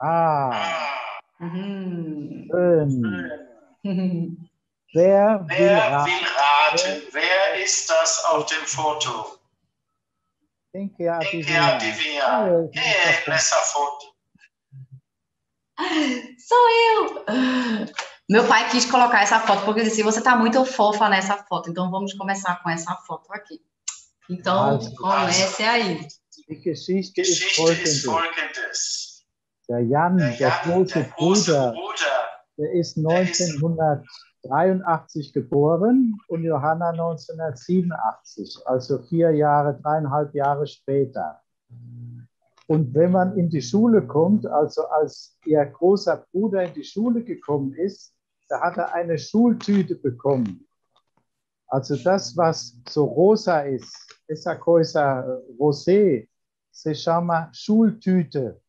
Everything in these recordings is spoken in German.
Ah, Mhm. schön. Wer will Wer will raten? Wer ist das auf dem Foto? Quem quer Quem quer adivinhar? adivinhar? Quem é nessa foto? Sou eu! Meu pai quis colocar essa foto porque ele disse: Você tá muito fofa nessa foto, então vamos começar com essa foto aqui. Então, comece aí. Die Geschichte ist Geschichte Der Jan, Der Jan, große der große Bruder, Bruder, der ist Der ist- 1983 geboren und Johanna 1987, also vier Jahre, dreieinhalb Jahre später. Und wenn man in die Schule kommt, also als ihr großer Bruder in die Schule gekommen ist, da hat er eine Schultüte bekommen. Also das, was so rosa ist, essa coisa rosé, se chama Schultüte.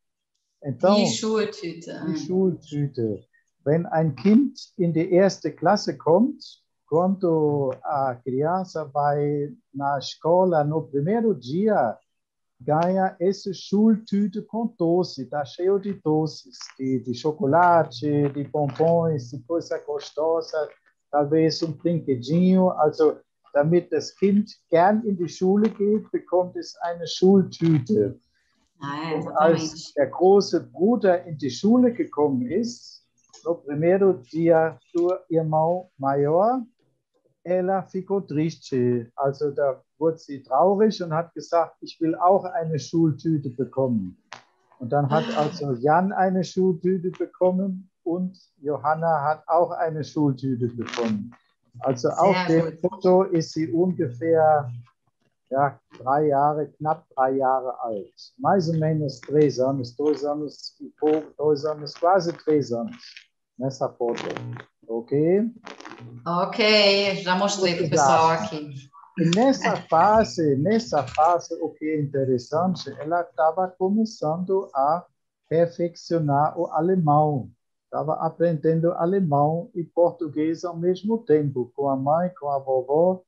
Então, Die Schultüte. die Schultüte. Wenn ein Kind in die erste Klasse kommt, quando a criança vai na escola no primeiro dia, ganha esse Schultüte com doce, está cheio de doces, de, de chocolate, de bombons, de coisa gostosa, talvez um brinquedinho. Also, damit das Kind gern in die Schule geht, bekommt es eine Schultüte. Ah, é, Und als der große Bruder in die Schule gekommen ist, no primeiro dia do irmão maior, ela ficou triste. Also da wurde sie traurig und hat gesagt, ich will auch eine Schultüte bekommen. Und dann hat also Jan eine Schultüte bekommen und Johanna hat auch eine Schultüte bekommen. Also auf Sehr dem gut. Foto ist sie ungefähr ja, drei Jahre, knapp drei Jahre alt. Mais ou menos três anos, dois anos e pouco, dois anos, quase três anos nessa foto. Ok? Ok, já mostrei para o pessoal aqui. E nessa fase, nessa fase, o que é interessante, ela estava começando a perfeccionar o alemão. Estava aprendendo alemão e português ao mesmo tempo, com a mãe, com a vovó,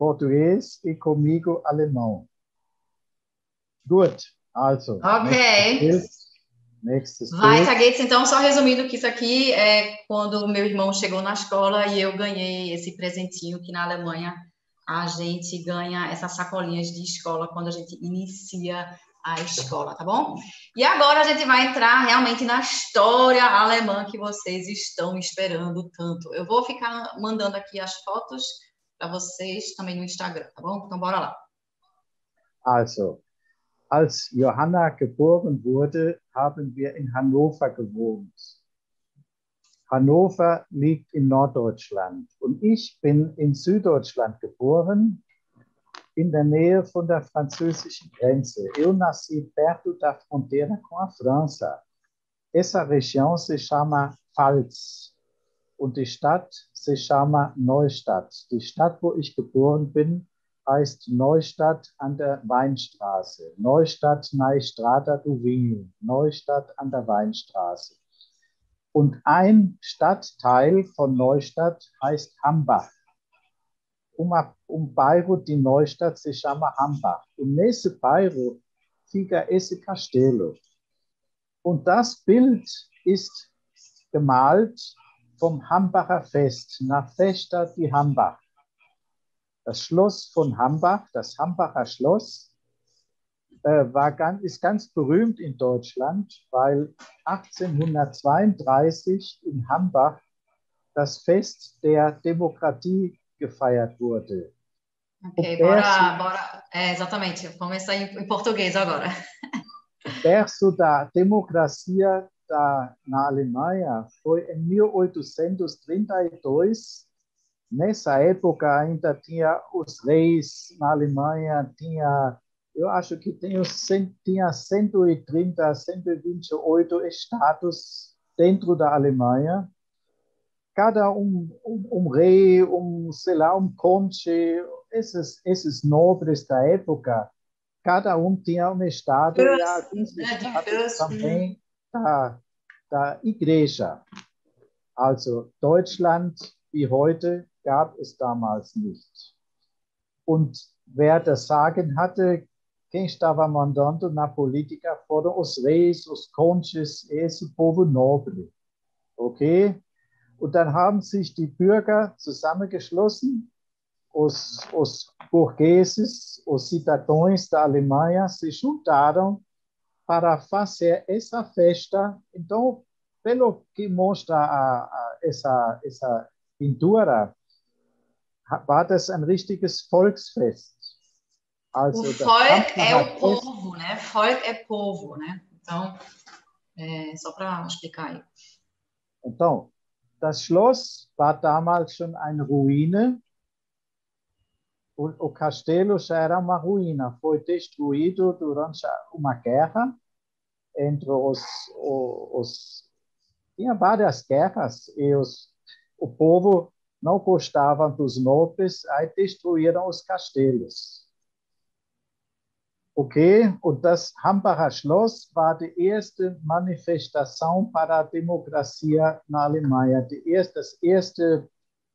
português e comigo alemão. Gut, also. Ok. Nächstes Bild. Nächstes Bild. Taguetes, então, só resumindo que isso aqui é quando meu irmão chegou na escola e eu ganhei esse presentinho que na Alemanha a gente ganha essas sacolinhas de escola quando a gente inicia a escola, tá bom? E agora a gente vai entrar realmente na história alemã que vocês estão esperando tanto. Eu vou ficar mandando aqui as fotos para vocês também no Instagram, tá bom? Então, bora lá. Also, als Johanna geboren wurde, haben wir in Hannover gewohnt. Hannover liegt in Norddeutschland und ich bin in Süddeutschland geboren, in der Nähe von der französischen Grenze. Eu nasci perto da fronteira com a França. Essa região se chama Pfalz und die Stadt se chama Neustadt. Die Stadt, wo ich geboren bin, heißt Neustadt an der Weinstraße. Neustadt na Estrada do Vinho. Neustadt an der Weinstraße. Und ein Stadtteil von Neustadt heißt Hambach. Uma, um bairro de Neustadt se chama Hambach. Und nesse bairro fica esse castelo. Und das Bild ist gemalt vom Hambacher Fest, na Festa de Hambach. Das Schloss von Hambach, das Hambacher Schloss, äh, war ganz, ist ganz berühmt in Deutschland, weil 1832 in Hambach das Fest der Demokratie gefeiert wurde. Ok, O bora, bora. É, exatamente, vou começar em, em português agora. berço da democracia da, na Alemanha foi em 1832. Nessa época ainda tinha os reis na Alemanha, tinha, eu acho que tinha, tinha 130, 128 estados dentro da Alemanha. Cada um, um, um rei, um, sei lá, um conde, esses, esses nobres da época, cada um tinha um estado e alguns né, estados Fürsten. também da, da Igreja. Also Deutschland wie heute gab es damals nicht. Und wer das Sagen hatte, quem estava mandando na política foram os reis, os condes, esse povo nobre. Okay? Und dann haben sich die Bürger zusammengeschlossen, os, os burgueses, os cidadãos da Alemanha se juntaram para fazer essa festa. Então, pelo que mostra a, a, essa, essa pintura, war das ein richtiges Volksfest. Also, o Volk é o povo, né? Volk é povo, né? Então, é, só para explicar aí. Então, das Schloss war damals schon eine Ruine. O, o castelo já era uma ruína. Foi destruído durante uma guerra entre os, os tinha várias guerras e os, o povo não gostava dos nobres, aí destruíram os castelos. Okay, und das Hambacher Schloss war die erste Manifestation para a democracia na Alemanha. Erste, das erste,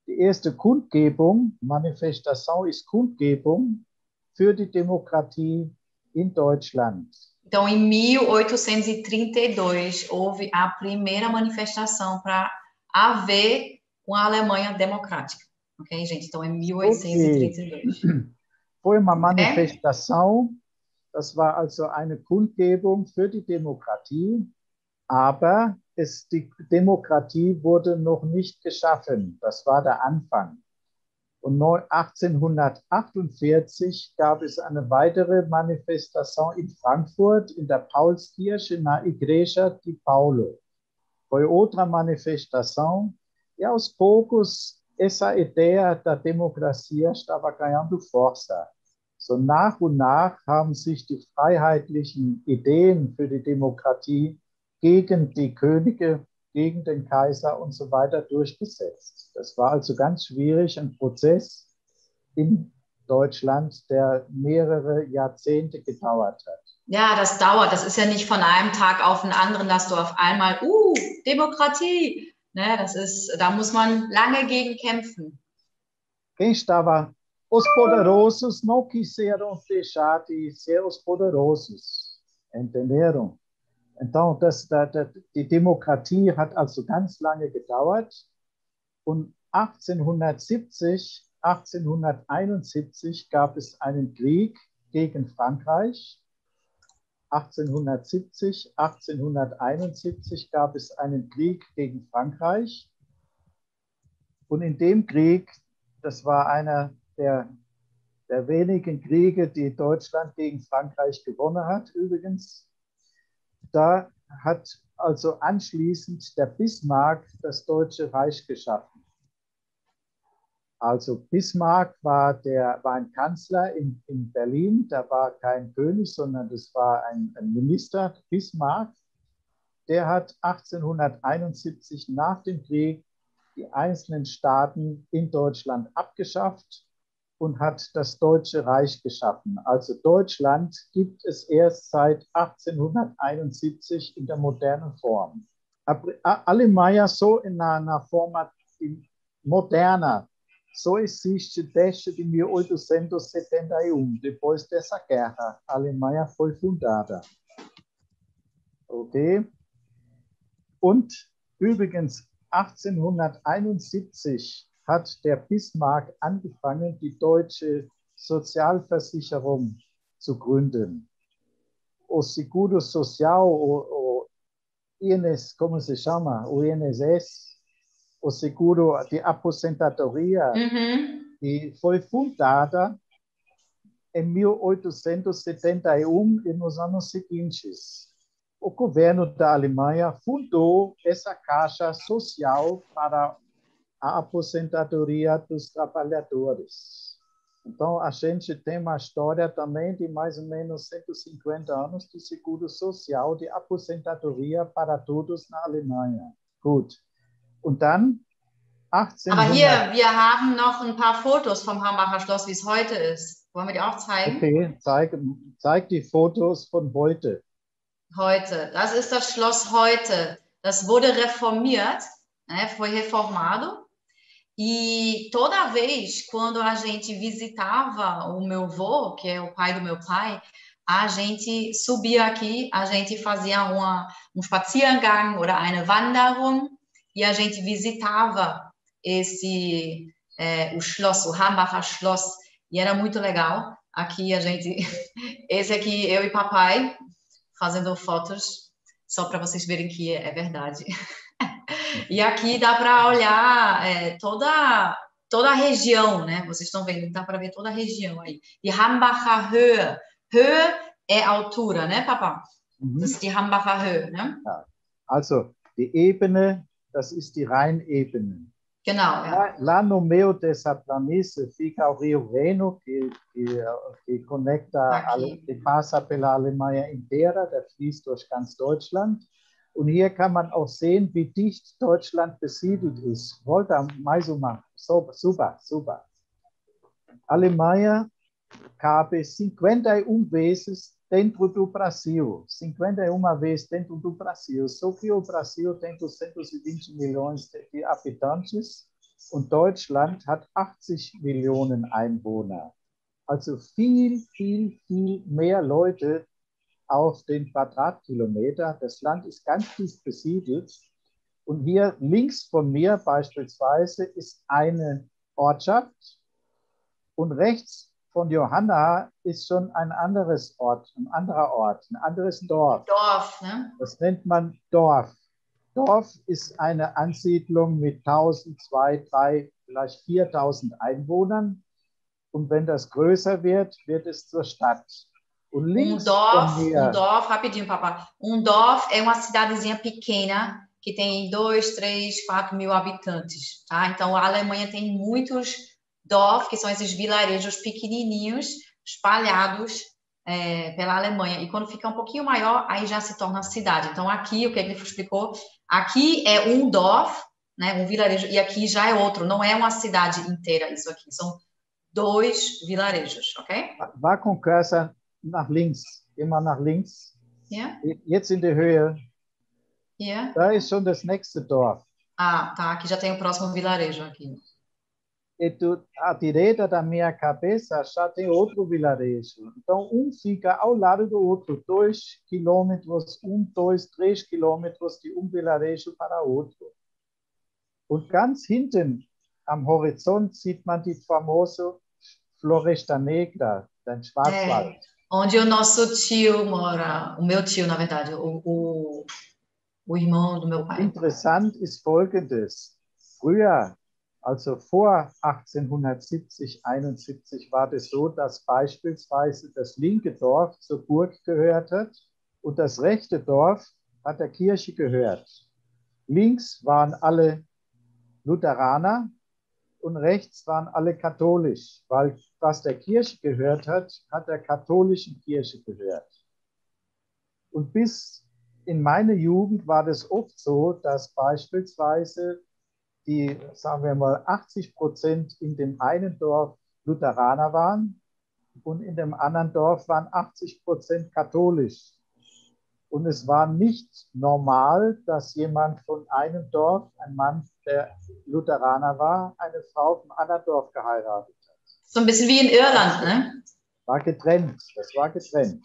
die erste Kundgebung, Manifestation ist Kundgebung für die Demokratie in Deutschland. Então, em 1832, houve a primeira manifestação para haver uma Alemanha democrática. Ok, gente? Então, em 1832. Foi uma manifestação é? Das war also eine Kundgebung für die Demokratie, aber es, die Demokratie wurde noch nicht geschaffen. Das war der Anfang. Und 1848 gab es eine weitere Manifestation in Frankfurt in der Paulskirche na Igreja de Paulo. Foi outra manifestação e aos poucos essa ideia da democracia estava ganhando força. So nach und nach haben sich die freiheitlichen Ideen für die Demokratie gegen die Könige, gegen den Kaiser und so weiter durchgesetzt. Das war also ganz schwierig, ein Prozess in Deutschland, der mehrere Jahrzehnte gedauert hat. Ja, das dauert. Das ist ja nicht von einem Tag auf den anderen, dass du auf einmal, uh, Demokratie. Ne, das ist, da muss man lange gegen kämpfen. Quem estava Os poderosos não quiseram deixar de ser os poderosos. Entenderam? Então, das, da, da, die Demokratie hat also ganz lange gedauert. Und 1870, 1871 gab es einen Krieg gegen Frankreich. 1870, 1871 gab es einen Krieg gegen Frankreich. Und in dem Krieg, das war einer der, der wenigen Kriege, die Deutschland gegen Frankreich gewonnen hat, übrigens. Da hat also anschließend der Bismarck das Deutsche Reich geschaffen. Also Bismarck war, der, war ein Kanzler in, in Berlin, der war kein König, sondern das war ein, ein Minister, Bismarck. Der hat 1871 nach dem Krieg die einzelnen Staaten in Deutschland abgeschafft und hat das Deutsche Reich geschaffen. Also Deutschland gibt es erst seit 1871 in der modernen Form. A Alemanha só na, na forma moderna só existe desde de 1871, depois dessa guerra. A Alemanha foi fundada. Okay? Und übrigens 1871 hat der Bismarck angefangen, die deutsche Sozialversicherung zu gründen. O Seguro Social, o, o INS, como se chama? O INSS, o Seguro de Aposentadoria, uhum. que foi fundada em 1871 e nos anos seguintes. O governo da Alemanha fundou essa caixa social para a aposentadoria dos trabalhadores. Então, a gente tem uma história também de mais ou menos 150 anos de seguro social, de aposentadoria para todos na Alemanha. Gut. Und dann 18. Aber hier, wir haben noch ein paar Fotos vom Hambacher Schloss, wie es heute ist. Wollen wir die auch zeigen? Okay, zeig, zeig die Fotos von heute. Heute. Das ist das Schloss heute. Das wurde reformiert, né? foi reformado. E toda vez quando a gente visitava o meu avô, que é o pai do meu pai, a gente subia aqui, a gente fazia uma, um Spaziergang oder eine Wanderung e a gente visitava esse é, o Schloss, o Hambacher Schloss, e era muito legal. Aqui a gente, esse aqui eu e papai fazendo fotos só para vocês verem que é, é verdade. e aqui dá para olhar é, toda toda a região, né? Vocês estão vendo, dá para ver toda a região aí. E Hambacher Höhe, Höhe é altura, né, Papa? Mhm. Das ist die Hambacher Höhe, ne? Also die Ebene, das ist die Rheinebene. Genau, ja. No meio dessa planície fica o Rio Reno, que, que, que conecta, alle, que passa pela Alemanha inteira, der fließt durch ganz Deutschland. Und hier kann man auch sehen, wie dicht Deutschland besiedelt ist. Volta mais uma. So, super, super. Alemanha cabe 51 vezes dentro do Brasil. 51 vezes dentro do Brasil. Só que o Brasil tem 220 milhões de de habitantes und Deutschland hat 80 Millionen Einwohner. Also viel, viel, viel mehr Leute auf den Quadratkilometer. Das Land ist ganz dicht besiedelt. Und hier links von mir beispielsweise ist eine Ortschaft und rechts von Johanna ist schon ein anderes Ort, ein anderer Ort, ein anderes Dorf. Dorf, né? Das nennt man Dorf. Dorf ist eine Ansiedlung mit 1000, 2, 3, vielleicht 4000 Einwohnern. Und wenn das größer wird, wird es zur Stadt. Und Um links Dorf, von mir, um Dorf, rapidinho, papai. Um Dorf é uma cidadezinha pequena que tem 2, 3, 4 mil habitantes, tá? Então, a Alemanha tem muitos Dorf, que são esses vilarejos pequenininhos, espalhados é, pela Alemanha. E quando fica um pouquinho maior, aí já se torna cidade. Então, aqui, o que ele explicou, aqui é um Dorf, né, um vilarejo, e aqui já é outro. Não é uma cidade inteira isso aqui, são dois vilarejos, ok? war com Cursor nach links, immer nach links. Yeah? Jetzt in der Höhe, Yeah? da ist schon das nächste Dorf. Ah, tá. Aqui já tem o próximo vilarejo aqui. E tu, à direita da minha cabeça já tem outro vilarejo. Então, um fica ao lado do outro, dois quilômetros, um, dois, três quilômetros de um vilarejo para outro. Und ganz hinten am Horizont sieht man die famose Floresta Negra, den Schwarzwald. Onde o nosso tio mora, o meu tio, na verdade, o, o, o irmão do meu pai. Interessant ist Folgendes. Früher, also vor 1870, 71, war es so, dass beispielsweise das linke Dorf zur Burg gehört hat und das rechte Dorf hat der Kirche gehört. Links waren alle Lutheraner und rechts waren alle katholisch, weil was der Kirche gehört hat, hat der katholischen Kirche gehört. Und bis in meiner Jugend war das oft so, dass beispielsweise die, sagen wir mal, 80 Prozent in dem einen Dorf Lutheraner waren und in dem anderen Dorf waren 80 Prozent katholisch. Und es war nicht normal, dass jemand von einem Dorf, ein Mann, der Lutheraner war, eine Frau vom anderen Dorf geheiratet hat. So ein bisschen wie in Irland, ne? War getrennt, das war getrennt.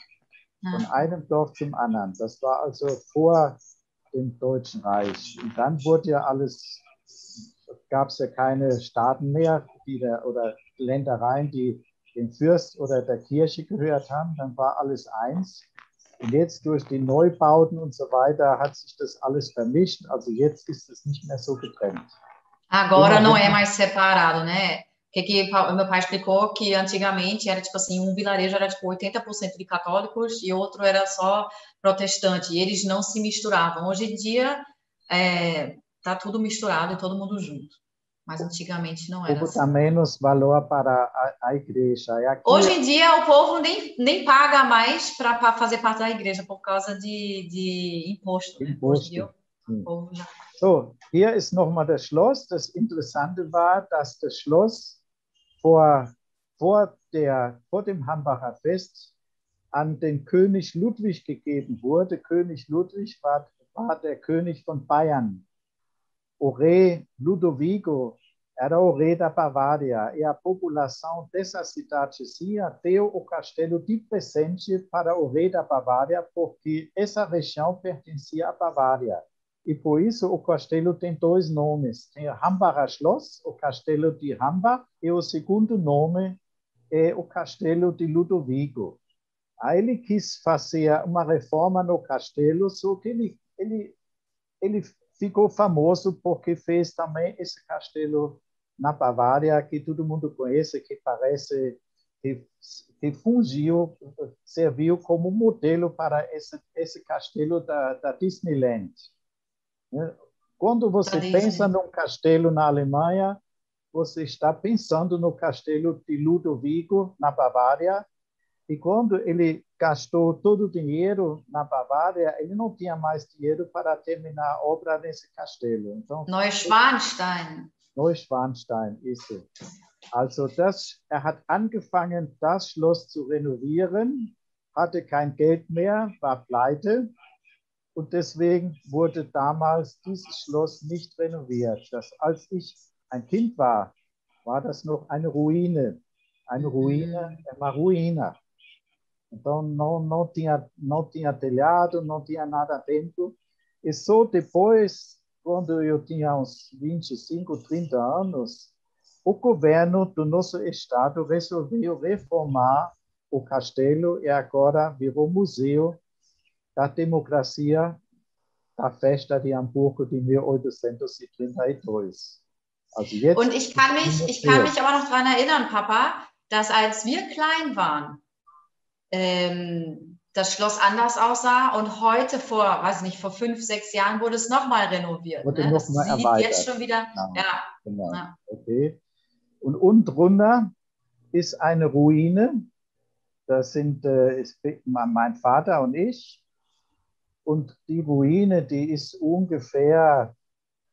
von Ja. einem Dorf zum anderen. Das war also vor dem Deutschen Reich. Und dann wurde ja alles, gab es ja keine Staaten mehr die der, oder Ländereien, die dem Fürst oder der Kirche gehört haben. Dann war alles eins. Und jetzt durch die Neubauten und so weiter hat sich das alles vermischt. Also jetzt ist es nicht mehr so getrennt. Agora não é mais separado, né? Que que meu pai explicou que antigamente era tipo assim, um vilarejo era tipo 80% de católicos e outro era só protestante, e eles não se misturavam. Hoje em dia é, tá tudo misturado e todo mundo junto. Mas antigamente não era Como assim. dá menos valor para a, a igreja. E aqui, Hoje em dia o povo nem, nem paga mais para fazer parte da igreja por causa de, de imposto. Né? Hoje o povo já So, hier ist nochmal das Schloss. Das Interessante war, dass das Schloss vor, vor, der, vor dem Hambacher Fest an den König Ludwig gegeben wurde. König Ludwig war, war der König von Bayern. Ore Ludovico era o rei da Bavária e a população dessa cidadezinha deu o castelo de presente para o rei da Bavária porque essa região pertencia à Bavária. E por isso o castelo tem dois nomes. Tem Hambacher Schloss, o castelo de Hambach, e o segundo nome é o castelo de Ludovico. Aí ele quis fazer uma reforma no castelo, só que ele, ele, ele ficou famoso porque fez também esse castelo na Bavária, que todo mundo conhece, que parece que, que fungiu, serviu como modelo para esse, esse castelo da, da Disneyland. Né? Quando você pensa num castelo na Alemanha, você está pensando no castelo de Ludovico, na Bavária, e quando ele gastou todo o dinheiro na Bavária, ele não tinha mais dinheiro para terminar a obra nesse castelo. Então, Neuschwanstein. Neuschwanstein, isso. Also das, er hat angefangen, das Schloss zu renovieren, hatte kein Geld mehr, war pleite und deswegen wurde damals dieses Schloss nicht renoviert. Das, als ich ein Kind war, war das noch eine Ruine. Eine Ruine, uma ruína. Então, não, não, tinha, não tinha telhado, não tinha nada dentro. E só depois, quando eu tinha uns 25, 30 anos, o governo do nosso estado resolveu reformar o castelo e agora virou museu da democracia da Festa de Hamburgo de 1832. Also jetzt Und ich kann, mich, ich kann mich aber noch daran erinnern, Papa, dass als wir klein waren, ähm, das Schloss anders aussah und heute vor, weiß nicht, vor fünf, sechs Jahren wurde es nochmal renoviert. Wurde ne? noch mal sieht erweitert. jetzt schon wieder, genau. ja. Genau. ja. Okay. Und unten drunter ist eine Ruine. Das sind äh, ist mein Vater und ich. Und die Ruine, die ist ungefähr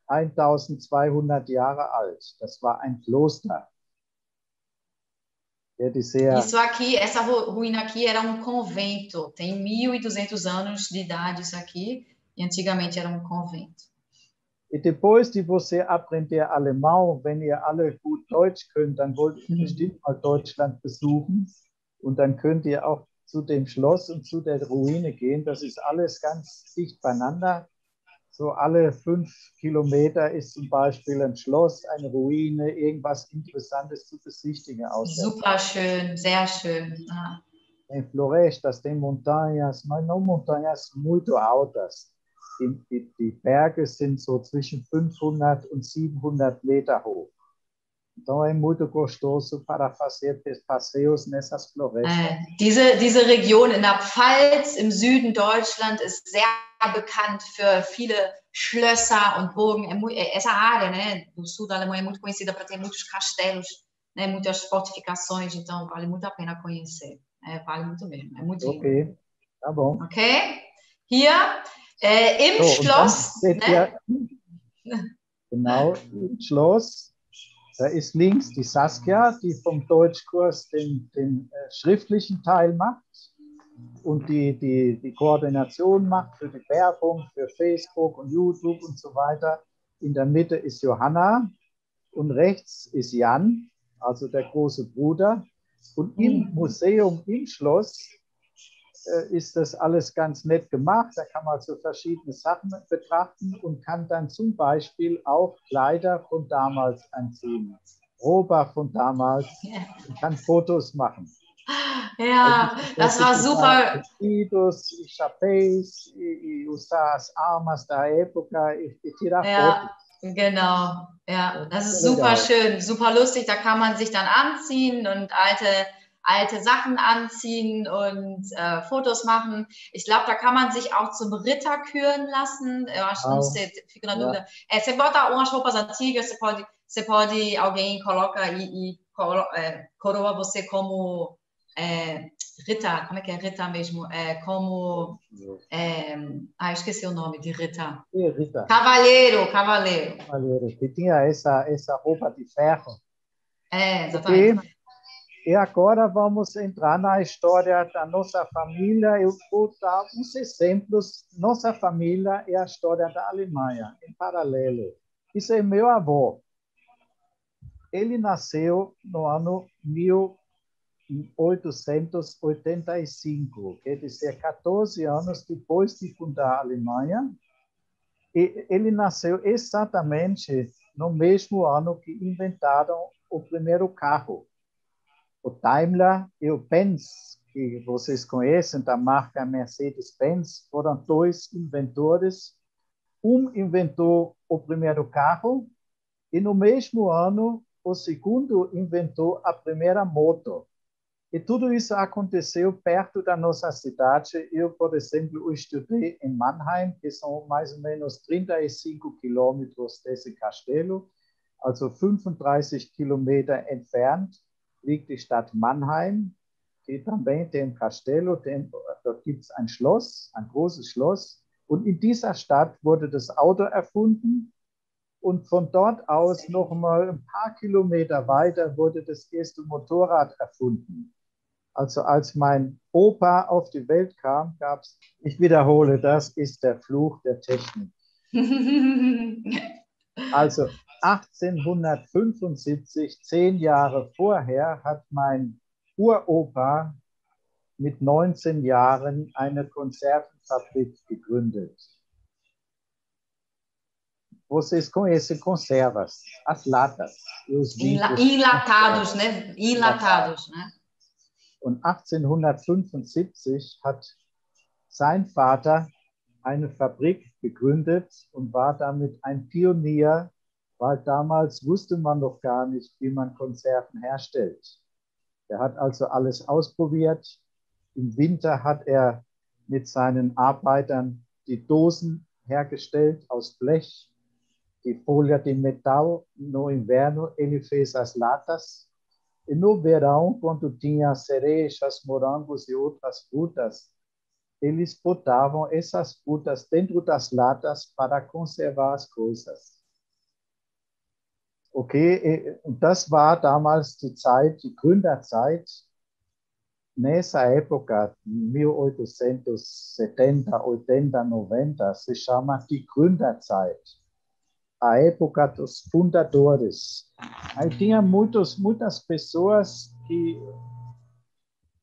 1200 Jahre alt. Das war ein Kloster. Isso aqui, essa ruína aqui era um convento. Tem 1.200 anos de idade isso aqui. E antigamente era um convento. E depois de você aprender alemão, wenn ihr alle gut Deutsch könnt, dann wollt ihr bestimmt mal Deutschland besuchen. Und dann könnt ihr auch zu dem Schloss und zu der Ruine gehen. Das ist alles ganz dicht beieinander. So alle fünf Kilometer ist zum Beispiel ein Schloss, eine Ruine, irgendwas Interessantes zu besichtigen. Aus Super schön, sehr schön. Ah. Em florestas tem montanhas, mas não montanhas muito altas. Die, die, die Berge sind so zwischen 500 und 700 Meter hoch. Então é muito gostoso para fazer passeios nessas florestas. Äh, diese, diese Region in der Pfalz im Süden Deutschland ist sehr bekannt für viele Schlösser und Burgen. Essa área né, do sul da Alemanha é muito conhecida para ter muitos castelos, né, muitas fortificações, então vale muito a pena conhecer. É, vale muito mesmo, é muito lindo. Ok, tá bom. Ok? Hier äh, im so, Schloss. Ne? genau, im Schloss. Da ist links die Saskia, die vom Deutschkurs den, den äh, schriftlichen Teil macht und die, die, die Koordination macht für die Werbung, für Facebook und YouTube und so weiter. In der Mitte ist Johanna und rechts ist Jan, also der große Bruder. Und im mhm. Museum im Schloss ist das alles ganz nett gemacht. Da kann man so verschiedene Sachen betrachten und kann dann zum Beispiel auch Kleider von damals anziehen. Rober von damals und kann Fotos machen. Ja, das war super. Vestidos chapéus e, e usar as armas da época e, e tirar ja. Genau, ja, das ist super schön, super lustig. Da kann man sich dann anziehen und alte, alte Sachen anziehen und äh, Fotos machen. Ich glaube, da kann man sich auch zum Ritter küren lassen. Eu acho, não sei, fico na dúvida. É, você bota umas roupas antigas, você pode, você pode alguém coloca e, e coro, é, coroa você como é, Rita, como é que é Rita mesmo? É como. É, ah, esqueci o nome de Rita. É, Rita. Cavaleiro, cavaleiro. Cavaleiro, que tinha essa, essa roupa de ferro. É, exatamente. E, e agora vamos entrar na história da nossa família. Eu vou dar uns exemplos. Nossa família é a história da Alemanha, em paralelo. Isso é meu avô. ele nasceu no ano 1885, quer dizer, 14 anos depois de fundar a Alemanha. E ele nasceu exatamente no mesmo ano que inventaram o primeiro carro. O Daimler e o Benz, que vocês conhecem, da marca Mercedes-Benz, foram dois inventores. Um inventou o primeiro carro e no mesmo ano o segundo inventou a primeira moto. E tudo isso aconteceu perto da nossa cidade. Eu, por exemplo, estudei em Mannheim, que são mais ou menos 35 quilômetros desse castelo, also 35 Kilometer entfernt liegt die Stadt Mannheim, die também tem um castelo, tem, dort gibt es ein Schloss, ein großes Schloss. Und in dieser Stadt wurde das Auto erfunden und von dort aus noch mal ein paar Kilometer weiter wurde das erste Motorrad erfunden. Also als mein Opa auf die Welt kam, gab es, ich wiederhole, das ist der Fluch der Technik. also 1875, zehn Jahre vorher, hat mein Uropa mit 19 Jahren eine Konservenfabrik gegründet. Vocês conhecem conservas, as latas. Os Enlatados, né? Enlatados, né? Und 1875 hat sein Vater eine Fabrik gegründet und war damit ein Pionier, weil damals wusste man noch gar nicht, wie man Konserven herstellt. Er hat also alles ausprobiert. Im Winter hat er mit seinen Arbeitern die Dosen hergestellt aus Blech, die Folie de metal. No inverno ele fez as latas E no verão, quando tinha cerejas, morangos e outras frutas, eles botavam essas frutas dentro das latas para conservar as coisas. Okay, das war damals die Zeit, die Gründerzeit. Nessa época, 1870, 80, 90, se chama die Gründerzeit a época dos fundadores. Aí tinha muitos, muitas pessoas que,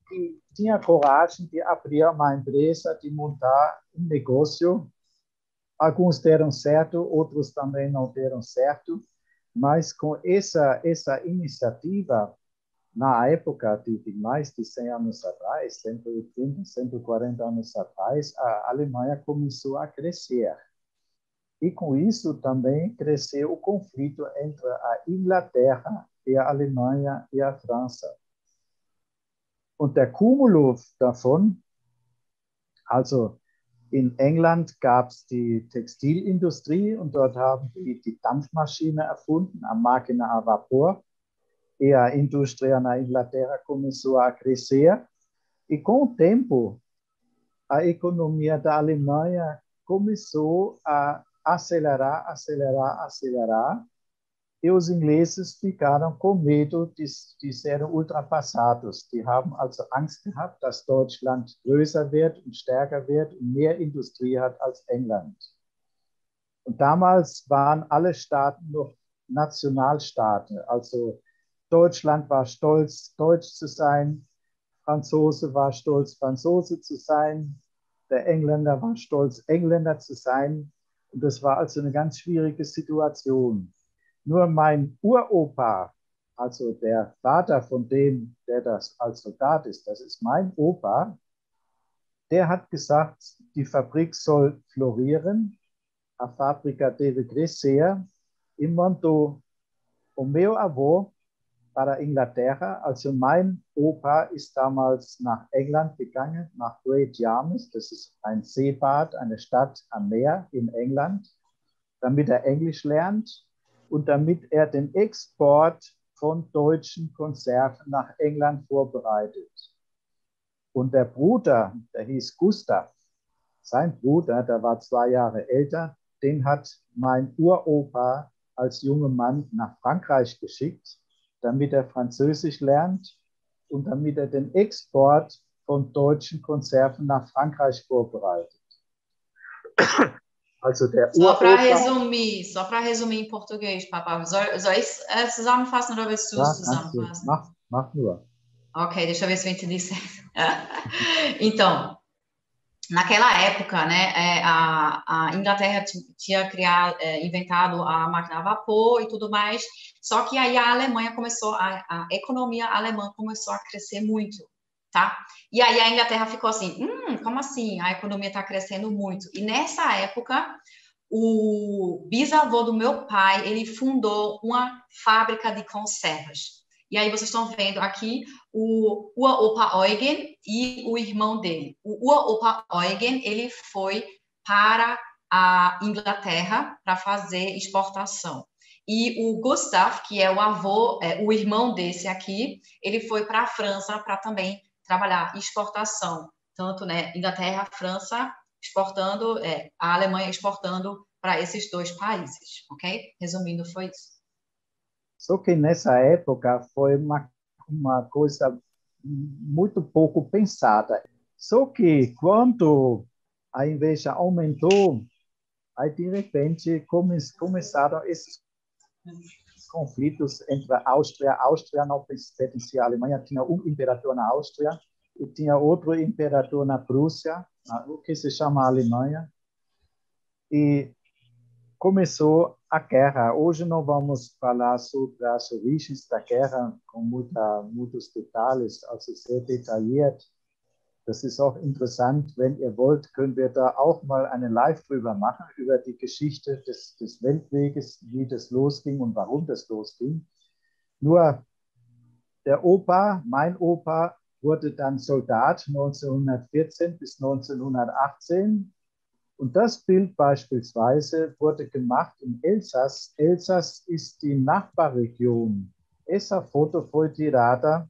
que tinham coragem de abrir uma empresa, de montar um negócio. Alguns deram certo, outros também não deram certo, mas com essa, essa iniciativa, na época de, de mais de 100 anos atrás, 130, 140 anos atrás, a Alemanha começou a crescer. E com isso também cresceu o conflito entre a Inglaterra e a Alemanha e a França. Und der Cumulo davon, also in England gab es die Textilindustrie und dort haben die die Dampfmaschine erfunden, a máquina a vapor. E a indústria na Inglaterra começou a crescer. E com o tempo, a economia da Alemanha começou a acelerar, acelerar, acelerar, e os ingleses ficaram com medo de, de serem ultrapassados. Die haben also Angst gehabt, dass Deutschland größer wird und stärker wird und mehr Industrie hat als England. Und damals waren alle Staaten noch Nationalstaaten. Also Deutschland war stolz, deutsch zu sein, Franzose war stolz, Franzose zu sein, der Engländer war stolz, Engländer zu sein. Und das war also eine ganz schwierige Situation. Nur mein Uropa, also der Vater von dem, der das als Soldat ist, das ist mein Opa, der hat gesagt, die Fabrik soll florieren. A fábrica deve crescer. E mandou o meu avô para Inglaterra. Also mein Opa ist damals nach England gegangen, nach Great Yarmouth. Das ist ein Seebad, eine Stadt am Meer in England, damit er Englisch lernt und damit er den Export von deutschen Konserven nach England vorbereitet. Und der Bruder, der hieß Gustav, sein Bruder, der war zwei Jahre älter, den hat mein Uropa als junger Mann nach Frankreich geschickt damit er Französisch lernt und damit er den Export von deutschen Konserven nach Frankreich vorbereitet. Só para resumir, só para resumir em português, Papa. Soll, soll ich es zusammenfassen oder willst du es zusammenfassen? Mach, mach nur. Ok, deixa eu ver se eu entendi certo. então, naquela época, né, é, a, a, Inglaterra tinha criado, é, inventado a máquina a vapor e tudo mais, só que aí a Alemanha começou, a, a economia alemã começou a crescer muito, tá? E aí a Inglaterra ficou assim, hum, como assim? A economia está crescendo muito. E nessa época, o bisavô do meu pai, ele fundou uma fábrica de conservas. E aí vocês estão vendo aqui o Ua Opa Eugen e o irmão dele. O Ua Opa Eugen, ele foi para a Inglaterra para fazer exportação. E o Gustav, que é o avô, é, o irmão desse aqui, ele foi para a França para também trabalhar exportação. Tanto, né, Inglaterra, França, exportando, é, a Alemanha exportando para esses dois países, ok? Resumindo, foi isso. Só que nessa época foi uma, uma coisa muito pouco pensada. Só que quando a inveja aumentou, aí de repente come, começaram esses conflitos entre a Áustria. A Áustria não pertencia à Alemanha, tinha um imperador na Áustria e tinha outro imperador na Prússia, o que se chama Alemanha. E começou a guerra. Hoje não vamos falar sobre as origens da guerra com muita, muitos detalhes, also sehr detailliert. Das ist auch interessant. Wenn ihr wollt, können wir da auch mal eine Live drüber machen, über die Geschichte des, des Weltweges, wie das losging und warum das losging. Nur der Opa, mein Opa, wurde dann Soldat 1914 bis 1918 und das Bild beispielsweise wurde gemacht im Elsass. Elsass ist die Nachbarregion. Essa foto foi tirada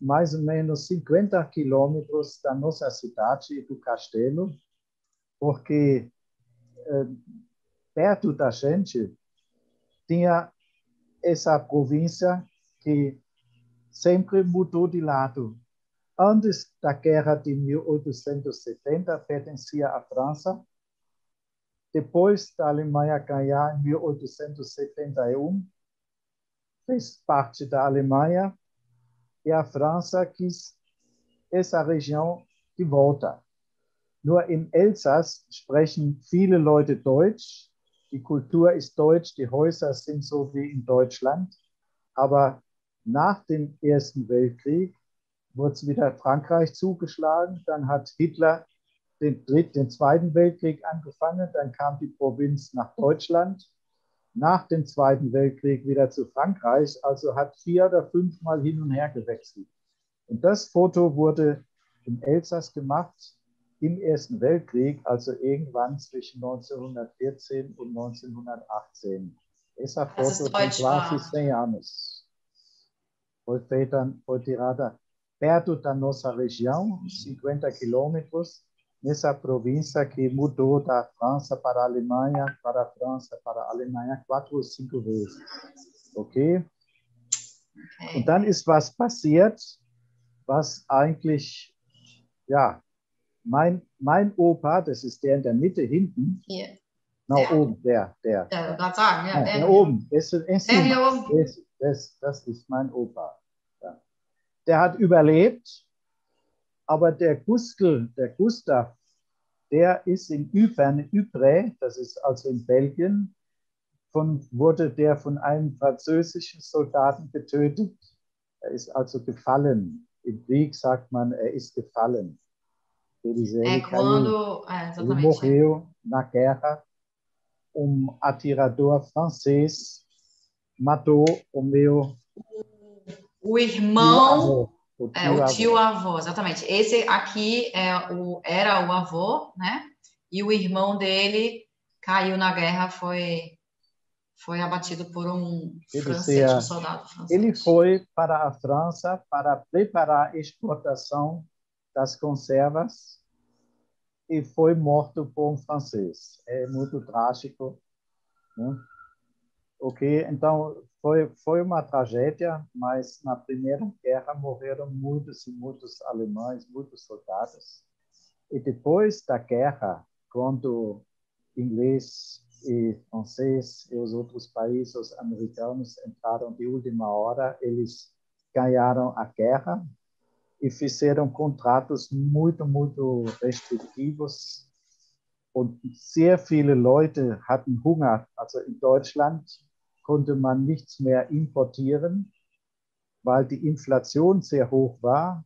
mais ou menos 50 quilômetros da nossa cidade e do castelo, porque eh, perto da gente tinha essa província que sempre mudou de lado. Antes da guerra de 1870, pertencia à França. Depois da Alemanha ganhar em 1871, fez parte da Alemanha e a França quis essa região de volta. Nur im Elsass sprechen viele Leute Deutsch. Die Kultur ist deutsch, die Häuser sind so wie in Deutschland. Aber nach dem Ersten Weltkrieg wurde es wieder Frankreich zugeschlagen. Dann hat Hitler den, den Zweiten Weltkrieg angefangen. Dann kam die Provinz nach Deutschland. Nach dem Zweiten Weltkrieg wieder zu Frankreich. Also hat vier oder fünfmal hin und her gewechselt. Und das Foto wurde im Elsass gemacht im Ersten Weltkrieg, also irgendwann zwischen 1914 und 1918. Essa foto tem quase 100 anos. Foi feita, foi tirada perto da nossa região, 50 quilômetros, nessa província que mudou da França para a Alemanha, para a França, para a Alemanha quatro ou cinco vezes. Okay? Und dann ist was passiert, was eigentlich, ja, mein, mein Opa, das ist der in der Mitte hinten. Hier. Na, der. oben, der, der. Ja, gerade sagen, ja. ja der, oben. Das, das, das, der hier oben. Das, das ist mein Opa der hat überlebt, aber der Gustel, der Gustav, der ist in Ypern, Ypres, das ist also in Belgien, von, wurde der von einem französischen Soldaten getötet. Er ist also gefallen. Im Krieg sagt man, er ist gefallen. Quando, é, Ele morreu na guerra. Um atirador francês matou o meu o irmão. O tio, é, o tio avô. avô, exatamente. Esse aqui é o, era o avô, né? E o irmão dele caiu na guerra, foi foi abatido por um ele francês, um soldado francês. Ele foi para a França para preparar a exportação das conservas e foi morto por um francês. É muito trágico. Né? Ok, então foi, foi uma tragédia, mas na Primeira Guerra morreram muitos e muitos alemães, muitos soldados. E depois da guerra, quando inglês e francês e os outros países americanos entraram de última hora, eles ganharam a guerra e fizeram contratos muito, muito restritivos. Und sehr viele Leute hatten Hunger. Also in Deutschland konnte man nichts mehr importieren, weil die Inflation sehr hoch war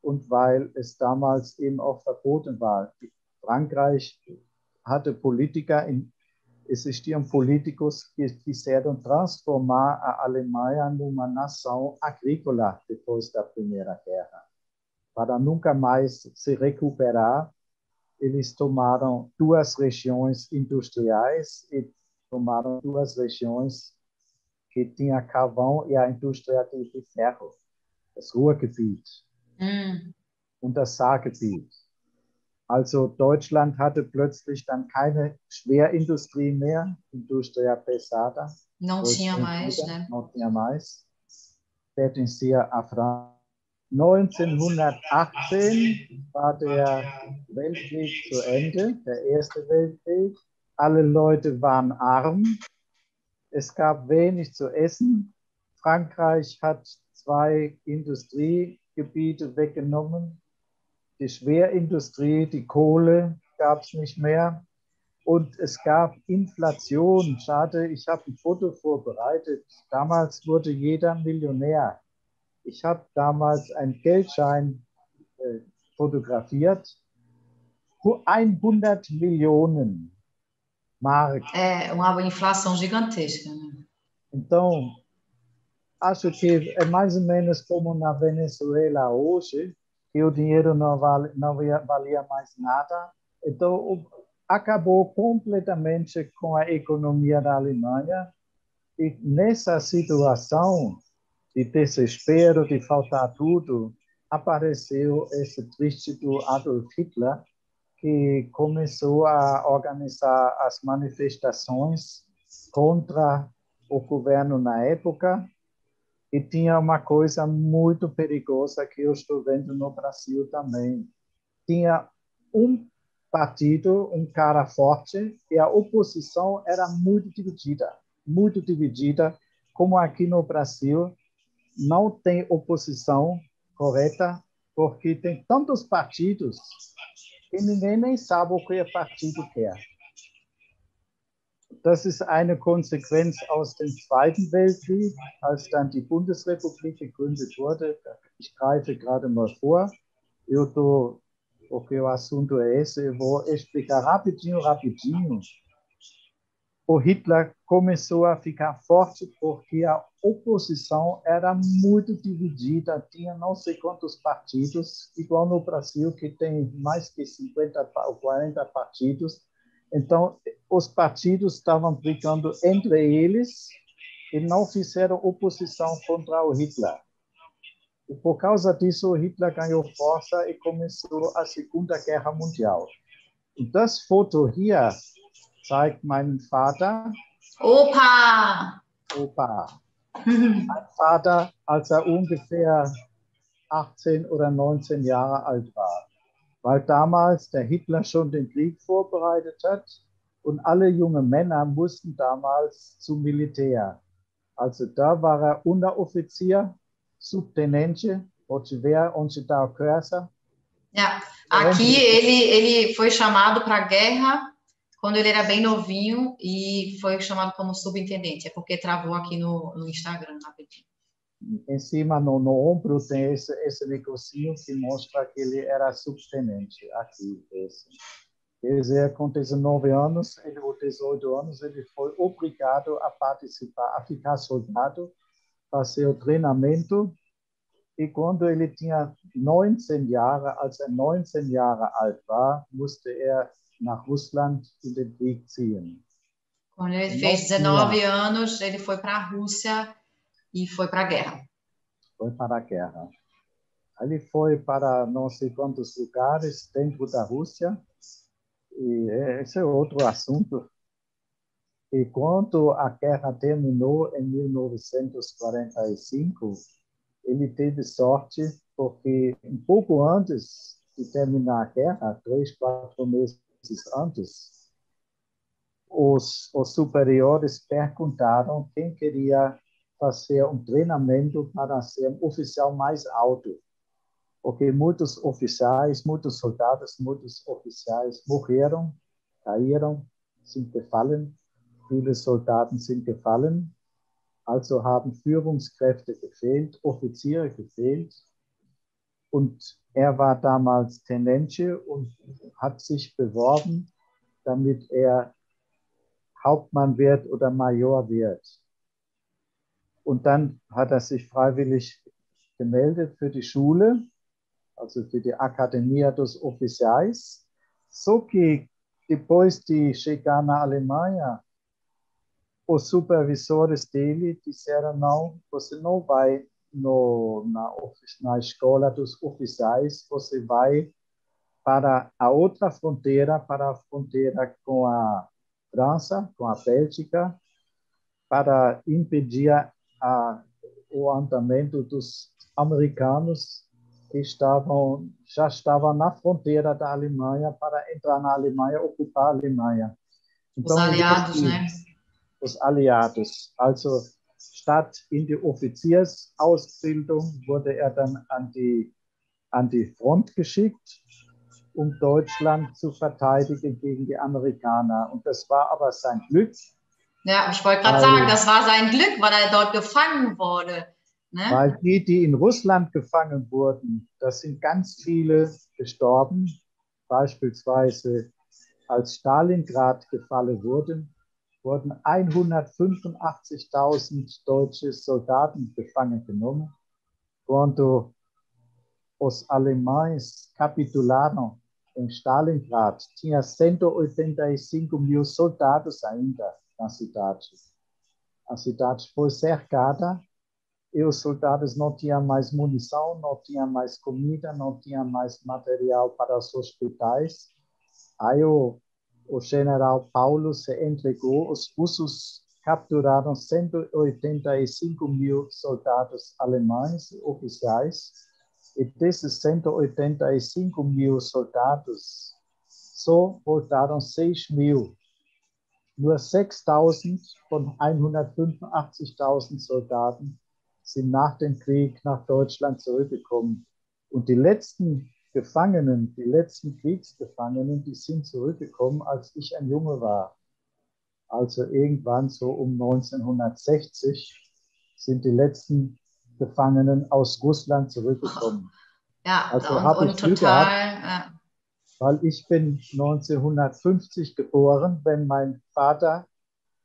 und weil es damals eben auch verboten war. Frankreich hatte Politiker, in, existiam políticos que quiseram transformar a Alemanha numa nação agrícola depois da Primeira Guerra. Para nunca mais se recuperar, eles tomaram duas regiões industriais e tomaram duas regiões que tinha carvão e a indústria de ferro, das Ruhrgebiet Mm. und das Saargebiet. Also Deutschland hatte plötzlich dann keine Schwerindustrie mehr, Industria pesada, Não tinha mais, né? Não tinha mais. Pertencia à França. 1918 war der Weltkrieg zu Ende, der Erste Weltkrieg. Alle Leute waren arm. Es gab wenig zu essen. Frankreich hat zwei Industriegebiete weggenommen. Die Schwerindustrie, die Kohle gab es nicht mehr. Und es gab Inflation. Schade, ich habe ein Foto vorbereitet. Damals wurde jeder Millionär. Ich habe damals einen Geldschein äh, fotografiert. 100 Millionen É uma inflação gigantesca, né? Então, acho que é mais ou menos como na Venezuela hoje, que o dinheiro não, vale, não valia- mais nada. Então, acabou completamente com a economia da Alemanha. E nessa situação de desespero, de faltar tudo, apareceu esse triste do Adolf Hitler, que começou a organizar as manifestações contra o governo na época e tinha uma coisa muito perigosa que eu estou vendo no Brasil também. Tinha um partido, um cara forte, e a oposição era muito dividida, muito dividida, como aqui no Brasil não tem oposição correta, porque tem tantos partidos que ninguém nem sabe o que o partido quer. Das ist eine Konsequenz aus dem Zweiten Weltkrieg, als dann die Bundesrepublik gegründet wurde. Ich greife gerade mal vor. Eu tô, porque o assunto é esse, eu vou explicar rapidinho, rapidinho. O Hitler começou a ficar forte porque a oposição era muito dividida, tinha não sei quantos partidos, igual no Brasil, que tem mais que 50 ou 40 partidos. Então, os partidos estavam brigando entre eles e não fizeram oposição contra o Hitler. E por causa disso, o Hitler ganhou força e começou a Segunda Guerra Mundial. Und das Foto hier zeigt meinen Vater, Opa! Opa. Mein Vater, als er ungefähr 18 oder 19 Jahre alt war, weil damals der Hitler schon den Krieg vorbereitet hat und alle junge Männer mussten damals zum Militär. Also da war er Unteroffizier, Subtenente, ou tiver onde está o cursor. É, Aqui ele, ele foi chamado para a guerra quando ele era bem novinho e foi chamado como subintendente. É porque travou aqui no, no Instagram rapidinho. Em cima, no, no ombro, tem esse, esse negocinho que mostra que ele era subtenente. Aqui, esse. Quer dizer, com 19 anos, ele, ou 18 anos, ele foi obrigado a participar, a ficar soldado, fazer o treinamento. E quando ele tinha 19 Jahre, als er 19 Jahre alt war, musste er nach Russland in den Krieg ziehen. Quando ele fez 19 anos, ele foi para a Rússia e foi para a guerra. Foi para a guerra. Ele foi para não sei quantos lugares dentro da Rússia. E esse é outro assunto. E quando a guerra terminou em 1945, ele teve sorte porque um pouco antes de terminar a guerra, três, quatro meses antes, os, os superiores perguntaram quem queria fazer um treinamento para ser um oficial mais alto. Porque muitos oficiais, muitos soldados, muitos oficiais morreram, caíram, sind gefallen. Viele Soldaten sind gefallen. Also haben Führungskräfte gefehlt, Offiziere gefehlt. Und er war damals Tenente und hat sich beworben, damit er Hauptmann wird oder Major wird. Und dann hat er sich freiwillig gemeldet für die Schule, also für die Academia dos Oficiais. Só que depois de chegar na Alemanha, os supervisores dele disseram: não, você não vai no, na, na escola dos oficiais, você vai para a outra fronteira, para a fronteira com a França, com a Bélgica, para impedir a, o andamento dos americanos que estavam já estavam na fronteira da Alemanha para entrar na Alemanha, ocupar a Alemanha. Então, os aliados, né? Os aliados. Also statt in die Offiziersausbildung wurde er dann an die, an die Front geschickt um Deutschland zu verteidigen gegen die Amerikaner. Und das war aber sein Glück. Ja, ich wollte gerade sagen, das war sein Glück, weil er dort gefangen wurde. Ne? Weil die, die in Russland gefangen wurden, das sind ganz viele gestorben. Beispielsweise als Stalingrad gefallen wurde, wurden 185.000 deutsche Soldaten gefangen genommen. Quando os alemães capitularam em Stalingrad, tinha 185 mil soldados ainda na cidade. A cidade foi cercada e os soldados não tinham mais munição, não tinham mais comida, não tinham mais material para os hospitais. Aí o, o general Paulo se entregou, os russos capturaram 185 mil soldados alemães oficiais e desses 185 mil soldados, só voltaram 6 mil. Nur 6.000 von 185.000 Soldaten sind nach dem Krieg nach Deutschland zurückgekommen. Und die letzten Gefangenen, die letzten Kriegsgefangenen, die sind zurückgekommen, als ich ein Junge war. Also irgendwann so um 1960 sind die letzten Gefangenen aus Russland zurückgekommen. Ja, also habe ich total, gehabt, ja. weil ich bin 1950 geboren, wenn mein Vater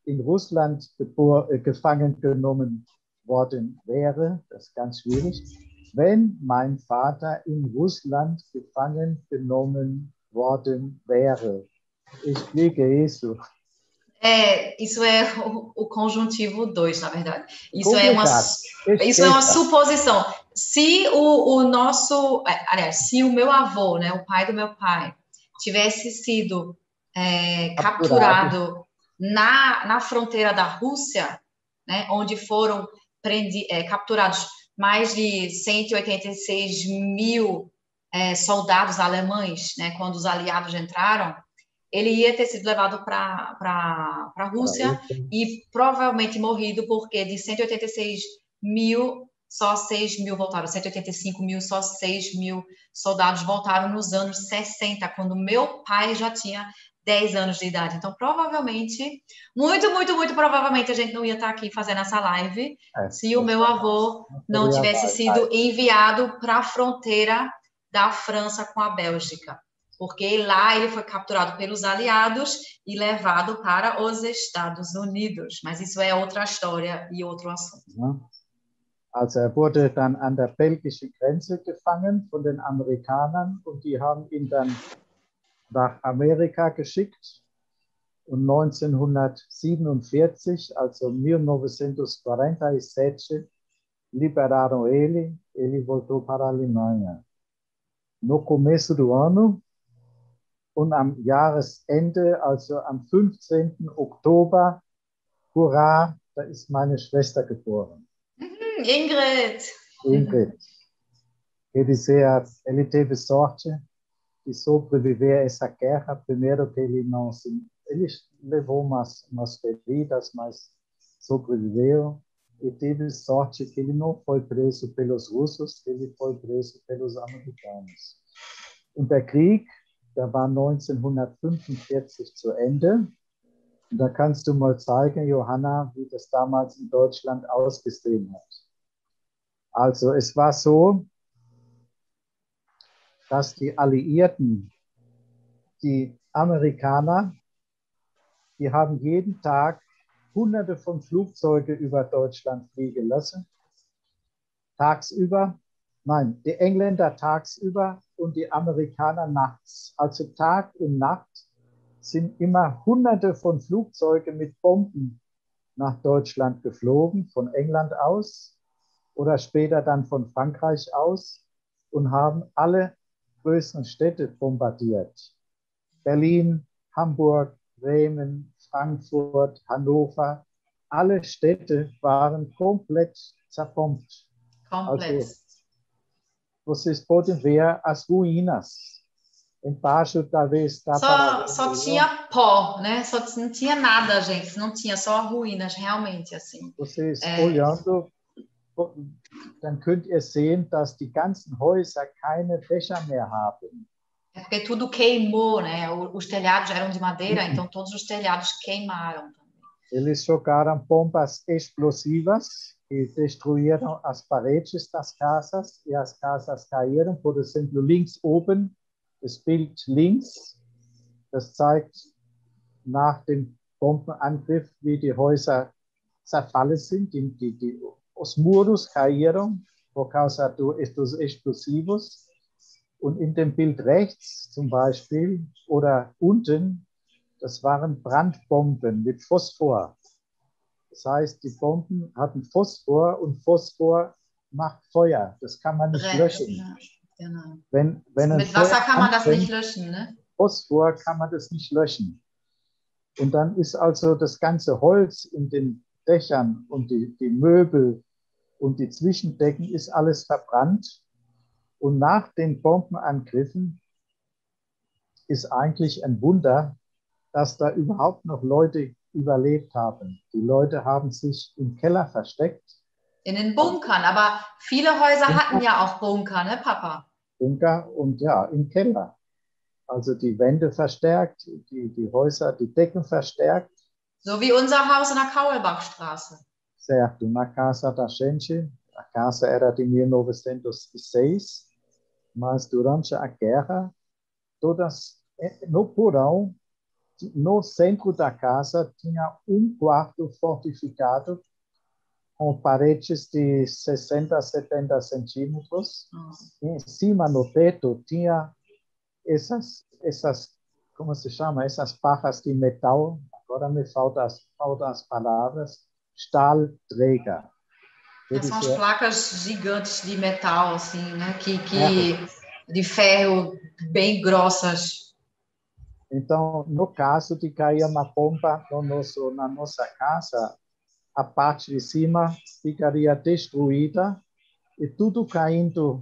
in Russland äh, gefangen genommen worden wäre, das ist ganz schwierig, wenn mein Vater in Russland gefangen genommen worden wäre. Ich fliege Jesu. É, isso é o, o conjuntivo 2, na verdade. Isso é uma, isso é uma suposição. Se o, o nosso, é, aliás, se o meu avô, né, o pai do meu pai, tivesse sido é, capturado na, na fronteira da Rússia, né, onde foram prendi, é, capturados mais de 186 mil é, soldados alemães, né, quando os aliados entraram, ele ia ter sido levado para a Rússia e provavelmente morrido, porque de 186 mil, só 6 mil voltaram, 185 mil, só 6 mil soldados voltaram nos anos 60, quando meu pai já tinha 10 anos de idade. Então, provavelmente, muito, muito, muito provavelmente a gente não ia estar aqui fazendo essa live é, se o meu avô não tivesse sido enviado para a fronteira da França com a Bélgica porque lá ele foi capturado pelos aliados e levado para os Estados Unidos. Mas isso é outra história e outro assunto. Also er wurde dann an der belgischen Grenze gefangen von den Amerikanern und die haben ihn dann nach Amerika geschickt. Und 1947, also 1947, liberaram ele, ele voltou para a Alemanha. No começo do ano, und am Jahresende, also am 15. Oktober, hurra, da ist meine Schwester geboren. Mhm, Ingrid. Ingrid. Quer dizer, ele teve sorte de sobreviver a essa guerra, primeiro que ele não se, ele levou umas, umas feridas, mas sobreviveu e teve sorte que ele não foi preso pelos russos, ele foi preso pelos americanos. Und der Krieg, der war 1945 zu Ende. Und da kannst du mal zeigen, Johanna, wie das damals in Deutschland ausgesehen hat. Also es war so, dass die Alliierten, die Amerikaner, die haben jeden Tag hunderte von Flugzeugen über Deutschland fliegen lassen. Tagsüber, nein, die Engländer tagsüber und die Amerikaner nachts. Also Tag und Nacht sind immer hunderte von Flugzeugen mit Bomben nach Deutschland geflogen, von England aus oder später dann von Frankreich aus und haben alle größeren Städte bombardiert. Berlin, Hamburg, Bremen, Frankfurt, Hannover, alle Städte waren komplett zerbombt. Komplett. Also, vocês podem ver as ruínas. Embaixo, talvez, dá Só, só tinha pó, né? Só não tinha nada, gente. Não tinha só ruínas, realmente, assim. Vocês É. olhando, dann könnt ihr sehen, dass die ganzen Häuser keine Dächer mehr haben. É porque tudo queimou, né? Os telhados eram de madeira, então todos os telhados queimaram. Eles jogaram bombas explosivas que destruíram as paredes das casas e as casas caíram. Por exemplo, links oben, das Bild links, das zeigt nach dem Bombenangriff, wie die Häuser zerfallen sind. Die, die, die, os muros caíram por causa do, dos explosivos. Und in dem Bild rechts zum Beispiel oder unten, das waren Brandbomben mit Phosphor. Das heißt, die Bomben hatten Phosphor und Phosphor macht Feuer. Das kann man nicht Brennt, löschen. né? Genau. Wenn, wenn Mit Wasser Feuer kann man das nicht löschen, ne? Phosphor kann man das nicht löschen. Und dann ist also das ganze Holz in den Dächern und die, die Möbel und die Zwischendecken ist alles verbrannt. Und nach den Bombenangriffen ist eigentlich ein Wunder, dass da überhaupt noch Leute überlebt haben. Die Leute haben sich im Keller versteckt, In den Bunkern. Aber viele Häuser hatten ja auch Bunker, ne, Papa? Bunker und ja, im Keller. Also die Wände verstärkt, die, die Häuser, die Decken verstärkt. So wie unser Haus in der Kaulbachstraße. Certo, na casa da gente, a casa era de 1906, mas durante a guerra, todas eh, no porão, no centro da casa, tinha um quarto fortificado com paredes de 60 a 70 centímetros. Em cima, no teto, tinha essas, essas, como se chama, essas barras de metal, agora me faltam as, faltam as palavras, Stahlträger. Quer São as placas gigantes de metal, assim, né? Que, que de ferro bem grossas. Então, no caso de cair uma bomba no nosso, na nossa casa, a parte de cima ficaria destruída e tudo caindo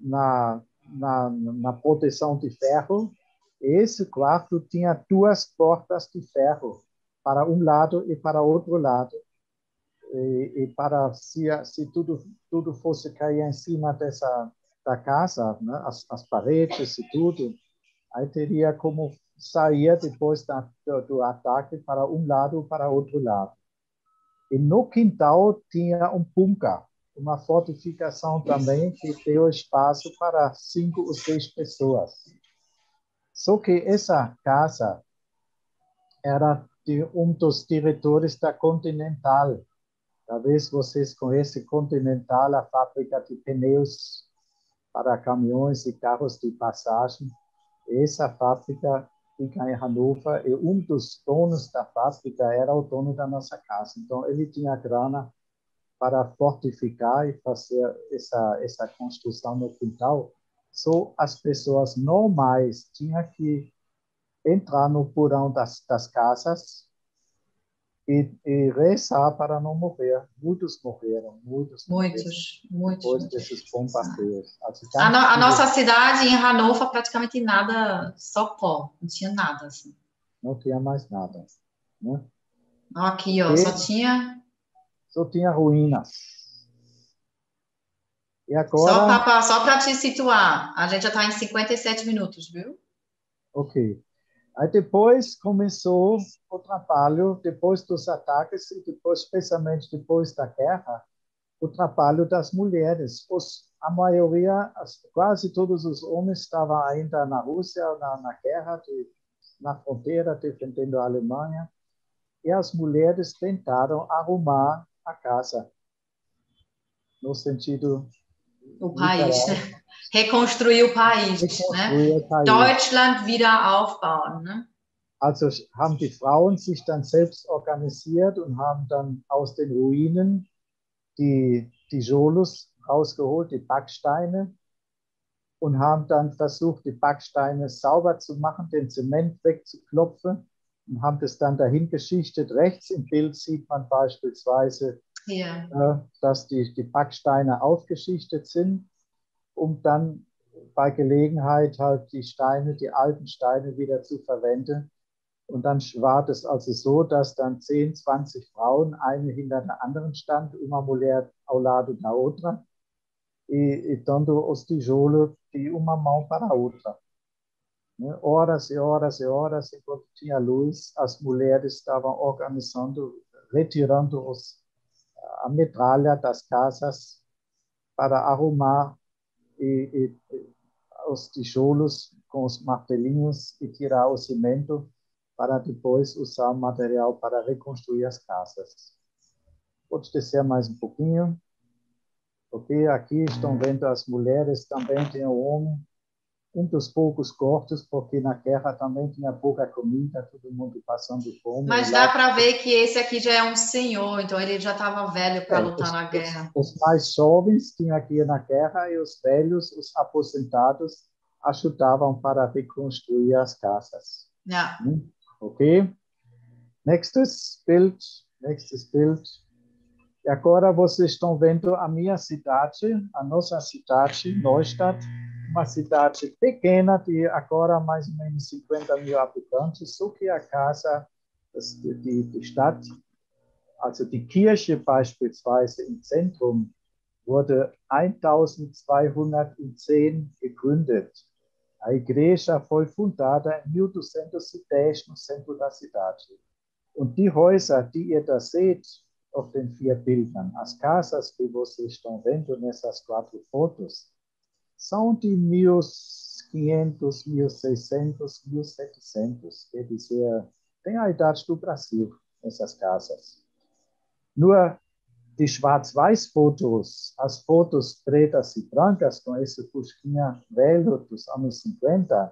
na, na, na proteção de ferro. Esse quarto tinha duas portas de ferro para um lado e para outro lado. E, e para se, se tudo tudo fosse cair em cima dessa da casa, né, as, as paredes e tudo, aí teria como sair depois da, do, do ataque para um lado ou para outro lado. E no quintal tinha um bunker, uma fortificação também que deu espaço para cinco ou seis pessoas. Só que essa casa era de um dos diretores da Continental. Talvez vocês conheçam Continental, a fábrica de pneus para caminhões e carros de passagem. Essa fábrica fica em Hannover e um dos donos da fábrica era o dono da nossa casa. Então, ele tinha grana para fortificar e fazer essa, essa construção no quintal. Só as pessoas normais tinham que entrar no porão das, das casas e, e rezar para não morrer. Muitos morreram, muitos morreram Muitos, muitos. depois desses bombardeios. A, no- a nossa cidade, em Hannover, praticamente nada, só pó. Não tinha nada, assim. Não tinha mais nada. Né? Aqui, ó, E- só tinha. Só tinha ruínas. E agora, para só pra te situar, a gente já está em 57 minutos, viu? ok. Aí depois começou o trabalho, depois dos ataques e depois, especialmente depois da guerra, o trabalho das mulheres. Os, a maioria, as- quase todos os homens estavam ainda na Rússia, na, na guerra, de, na fronteira, defendendo a Alemanha. E as mulheres tentaram arrumar a casa, no sentido O país, né? Reconstruir o país, reconstruir o país. Deutschland wieder aufbauen, ne? Also haben die Frauen sich dann selbst organisiert und haben dann aus den Ruinen die Tijolos rausgeholt, die Backsteine, und haben dann versucht, die Backsteine sauber zu machen, den Zement wegzuklopfen und haben das dann dahin geschichtet. Rechts im Bild sieht man beispielsweise, Hier. äh, dass die, die Backsteine aufgeschichtet sind, um dann bei Gelegenheit halt die Steine, die alten Steine wieder zu verwenden. Und dann war das also so, dass dann 10, 20 Frauen, eine hinter der anderen stand, uma mulher ao lado da outra, e, e dando os tijolos de uma mão para a outra. Horas e horas e horas, enquanto tinha luz, as mulheres estavam organizando, retirando os, a metralha das casas para arrumar e, e, os tijolos com os martelinhos e tirar o cimento para depois usar o material para reconstruir as casas. Pode descer mais um pouquinho. Ok, aqui estão vendo as mulheres, também tem o homem. Um dos poucos cortes, porque na guerra também tinha pouca comida, todo mundo passando fome. Mas dá para ver que esse aqui já é um senhor, então ele já estava velho para É, lutar os- na guerra. Os mais jovens tinham ir na guerra e os velhos, os aposentados, ajudavam para reconstruir as casas. Ja. Ok? Nächstes Bild, nächstes Bild. E agora vocês estão vendo a minha cidade, a nossa cidade, Neustadt, uma cidade pequena de agora mais ou menos 50 mil habitantes, só que a casa die, die, die Stadt, also die Kirche beispielsweise im Zentrum, wurde 1210 gegründet. A igreja foi fundada em 1210 no centro da cidade. Und die Häuser, die ihr da seht auf den vier Bildern, as casas que vocês estão vendo nessas quatro fotos, são de 1500, 1600, 1700. Quer dizer, tem a idade do Brasil, essas casas. Nur die Schwarz-Weiß-Fotos, as fotos pretas e brancas com esse fusquinha velho dos anos 50,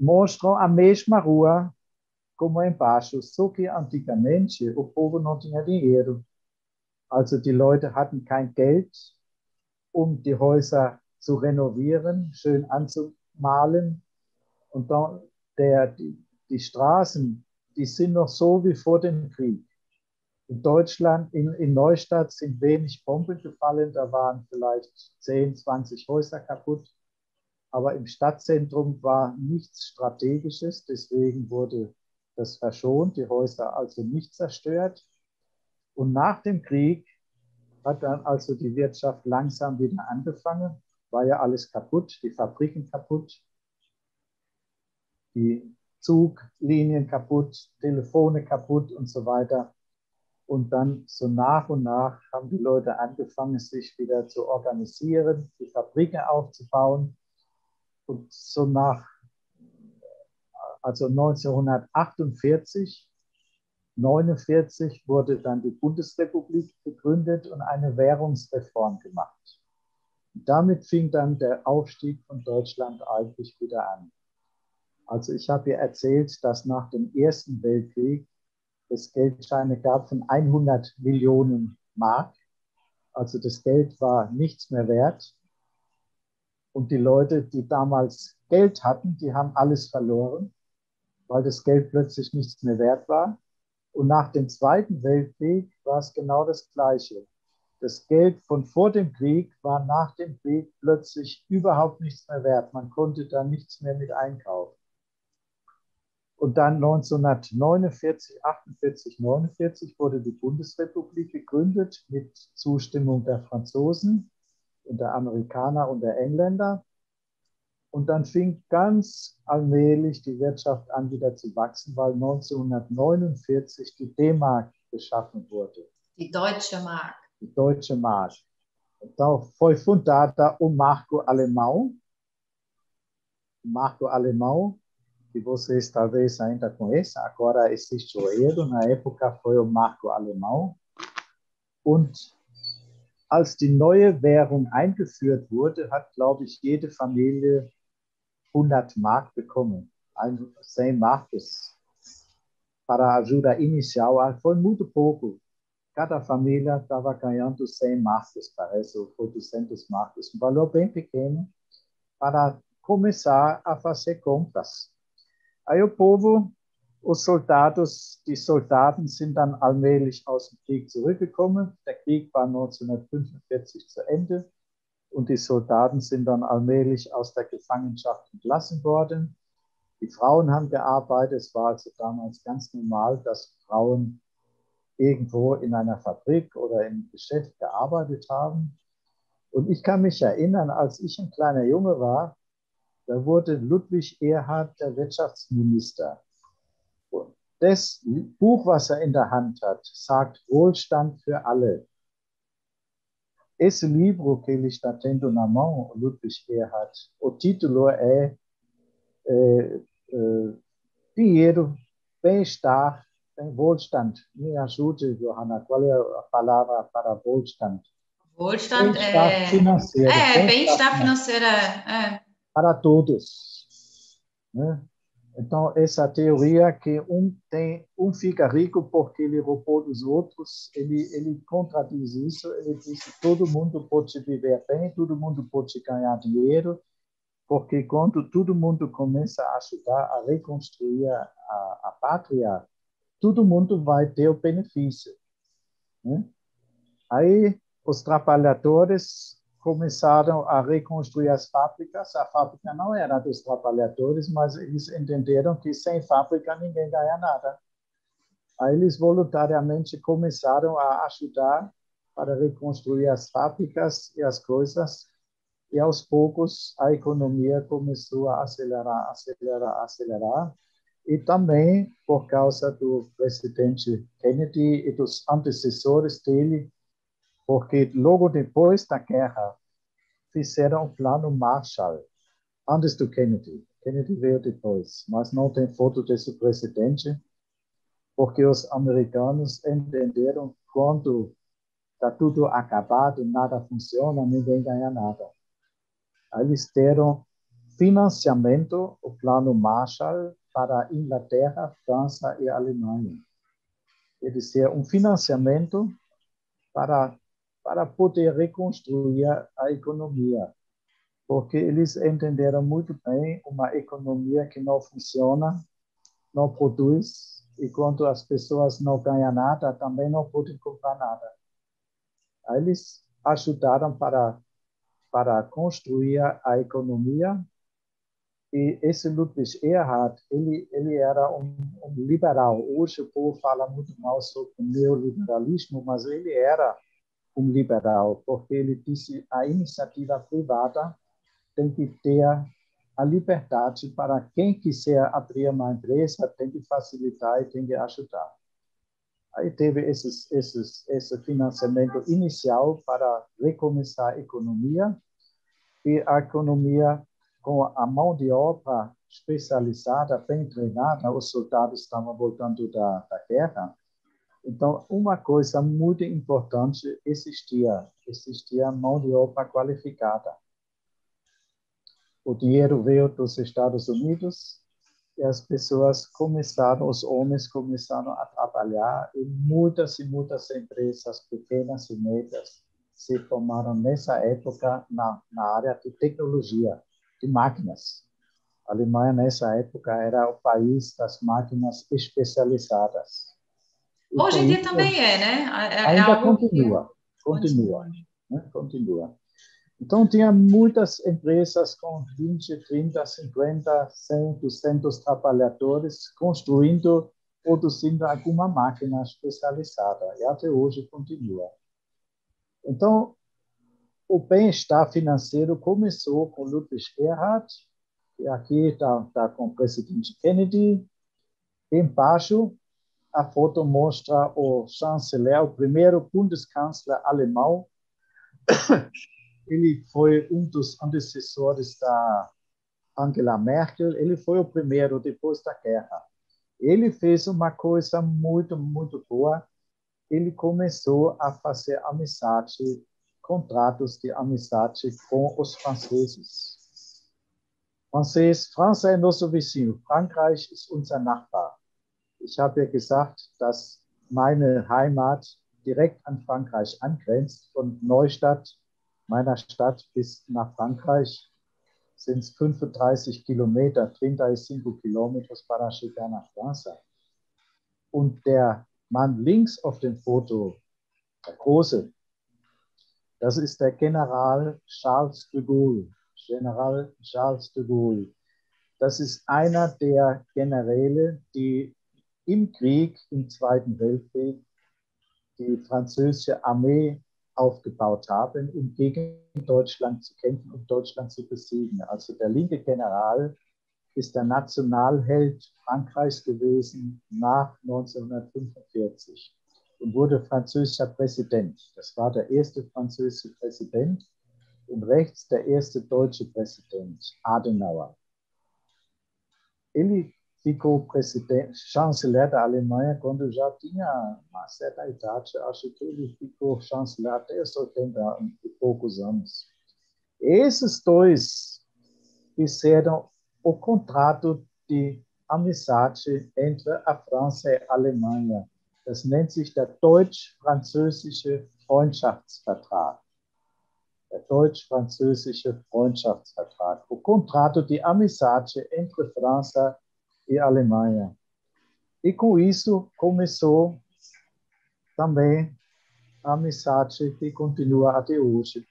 mostram a mesma rua como embaixo, só que antigamente o povo não tinha dinheiro. Also die Leute hatten kein Geld, um die Häuser zu renovieren, schön anzumalen. Und dann der, die, die Straßen, die sind noch so wie vor dem Krieg. In Deutschland, in, in Neustadt sind wenig Bomben gefallen, da waren vielleicht 10, 20 Häuser kaputt. Aber im Stadtzentrum war nichts Strategisches, deswegen wurde das verschont, die Häuser also nicht zerstört. Und nach dem Krieg hat dann also die Wirtschaft langsam wieder angefangen, war ja alles kaputt, die Fabriken kaputt, die Zuglinien kaputt, Telefone kaputt und so weiter. Und dann so nach und nach haben die Leute angefangen, sich wieder zu organisieren, die Fabriken aufzubauen. Und so nach, also 1948, 1949 wurde dann die Bundesrepublik gegründet und eine Währungsreform gemacht. Damit fing dann der Aufstieg von Deutschland eigentlich wieder an. Also ich habe ja erzählt, dass nach dem Ersten Weltkrieg es Geldscheine gab von 100 Millionen Mark. Also das Geld war nichts mehr wert. Und die Leute, die damals Geld hatten, die haben alles verloren, weil das Geld plötzlich nichts mehr wert war. Und nach dem Zweiten Weltkrieg war es genau das Gleiche. Das Geld von vor dem Krieg war nach dem Krieg plötzlich überhaupt nichts mehr wert. Man konnte da nichts mehr mit einkaufen. Und dann 1949, 48, 49 wurde die Bundesrepublik gegründet mit Zustimmung der Franzosen und der Amerikaner und der Engländer. Und dann fing ganz allmählich die Wirtschaft an wieder zu wachsen, weil 1949 die D-Mark geschaffen wurde. Die deutsche Mark. Die deutsche Mark. Então, foi fundada o Marco Alemão. Marco Alemão, que vocês talvez ainda conheçam, agora existe o euro, na época foi o Marco Alemão. Und als die neue Währung eingeführt wurde, hat, glaube ich, jede Familie 100 Mark bekommen. Ein 100 marcos para a ajuda inicial. Foi muito pouco. Cada família estava ganhando 100 marcos, parece, ou foi 200 marcos. Um valor bem pequeno para começar a fazer compras. Aí o povo, os soldados, die Soldaten sind dann allmählich aus dem Krieg zurückgekommen. Der Krieg war 1945 zu Ende und die Soldaten sind dann allmählich aus der Gefangenschaft entlassen worden. Die Frauen haben gearbeitet. Es war also damals ganz normal, dass Frauen irgendwo in einer Fabrik oder im Geschäft gearbeitet haben. Und ich kann mich erinnern, als ich ein kleiner Junge war, da wurde Ludwig Erhard der Wirtschaftsminister. Und das Buch, was er in der Hand hat, sagt Wohlstand für alle. Esse livro que ele está na mão, Ludwig Erhard, o título é, é, é Dinheiro, Bem-Estar, Wohlstand. Me ajude, Johanna, qual é a palavra para Wohlstand? Wohlstand é. Financeiro. É, bem-estar financeiro. É. Para todos. Né? Então, essa teoria que um tem, um fica rico porque ele roubou dos outros, ele, ele contradiz isso. Ele diz que todo mundo pode viver bem, todo mundo pode ganhar dinheiro, porque quando todo mundo começa a ajudar a reconstruir a, a pátria, todo mundo vai ter o benefício. Né? Aí, os trabalhadores começaram a reconstruir as fábricas. A fábrica não era dos trabalhadores, mas eles entenderam que sem fábrica ninguém ganha nada. Aí eles voluntariamente começaram a ajudar para reconstruir as fábricas e as coisas. E aos poucos a economia começou a acelerar, acelerar, acelerar. E também por causa do presidente Kennedy e dos antecessores dele, porque logo depois da guerra fizeram o plano Marshall, antes do Kennedy. Kennedy veio depois, mas não tem foto desse presidente, porque os americanos entenderam quando está tudo acabado, nada funciona, ninguém ganha nada. Eles deram financiamento, o plano Marshall, para a Inglaterra, França e Alemanha. Quer dizer, um financiamento para para poder reconstruir a economia, porque eles entenderam muito bem uma economia que não funciona, não produz, e quando as pessoas não ganham nada, também não podem comprar nada. Eles ajudaram para para construir a economia e esse Ludwig Erhard, ele, ele era um, um, liberal. Hoje o povo fala muito mal sobre o neoliberalismo, mas ele era um liberal, porque ele disse a iniciativa privada tem que ter a liberdade para quem quiser abrir uma empresa, tem que facilitar e tem que ajudar. Aí teve esses, esses, esse financiamento inicial para recomeçar a economia, e a economia com a mão de obra especializada, bem treinada, os soldados estavam voltando da, da guerra, então, uma coisa muito importante existia, existia mão de obra qualificada. O dinheiro veio dos Estados Unidos e as pessoas começaram, os homens começaram a trabalhar e muitas e muitas empresas pequenas e médias se formaram nessa época na, na área de tecnologia, de máquinas. A Alemanha, nessa época, era o país das máquinas especializadas. Hoje em dia também é, né? É, é ainda continua, que... continua, né? continua. Então, tinha muitas empresas com 20, 30, 50, 100, 200 trabalhadores construindo, produzindo alguma máquina especializada. E até hoje continua. Então, o bem-estar financeiro começou com Ludwig Erhard, que aqui está tá com o presidente Kennedy. Embaixo, a foto mostra o chanceler, o primeiro Bundeskanzler alemão. Ele foi um dos antecessores da Angela Merkel. Ele foi o primeiro depois da guerra. Ele fez uma coisa muito, muito boa. Ele começou a fazer amizade, contratos de amizade com os franceses. Francês, França é nosso vizinho, Frankreich ist unser Nachbar. Ich habe ja gesagt, dass meine Heimat direkt an Frankreich angrenzt. Von Neustadt, meiner Stadt, bis nach Frankreich sind es 35 Kilometer, 35 Kilometer para chegar nach França. Und der Mann links auf dem Foto, der Große, das ist der General Charles de Gaulle. General Charles de Gaulle. Das ist einer der Generäle, die im Krieg, im Zweiten Weltkrieg, die französische Armee aufgebaut haben, um gegen Deutschland zu kämpfen und Deutschland zu besiegen. Also der linke General ist der Nationalheld Frankreichs gewesen nach 1945 und wurde französischer Präsident. Das war der erste französische Präsident und rechts der erste deutsche Präsident, Adenauer. Ele ficou presidente, chanceler da Alemanha quando já tinha uma certa idade. Acho que ele ficou chanceler até os 80 e poucos anos. Esses dois fizeram o contrato de amizade entre a França e a Alemanha. Das nennt sich der deutsch-französische Freundschaftsvertrag der deutsch-französische Freundschaftsvertrag, o contrato de amizade entre França e Alemanha. E com isso começou também a amizade que continua até hoje.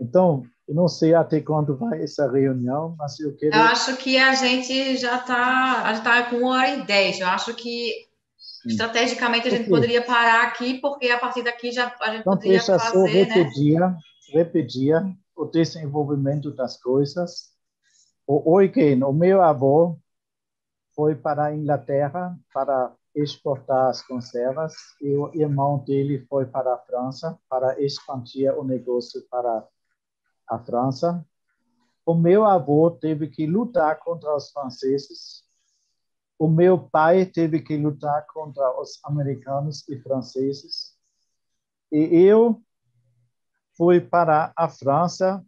Então, eu não sei até quando vai essa reunião, mas eu quero. Eu acho que a gente já está tá com uma hora e dez. Eu acho que. Estrategicamente a gente poderia parar aqui, porque a partir daqui já a gente então, poderia fazer, só repetir, né? repetia o desenvolvimento das coisas. O Eugen, o meu avô, foi para a Inglaterra para exportar as conservas e o irmão dele foi para a França para expandir o negócio para a França. O meu avô teve que lutar contra os franceses. O meu pai teve que lutar contra os americanos e franceses. E eu fui para a França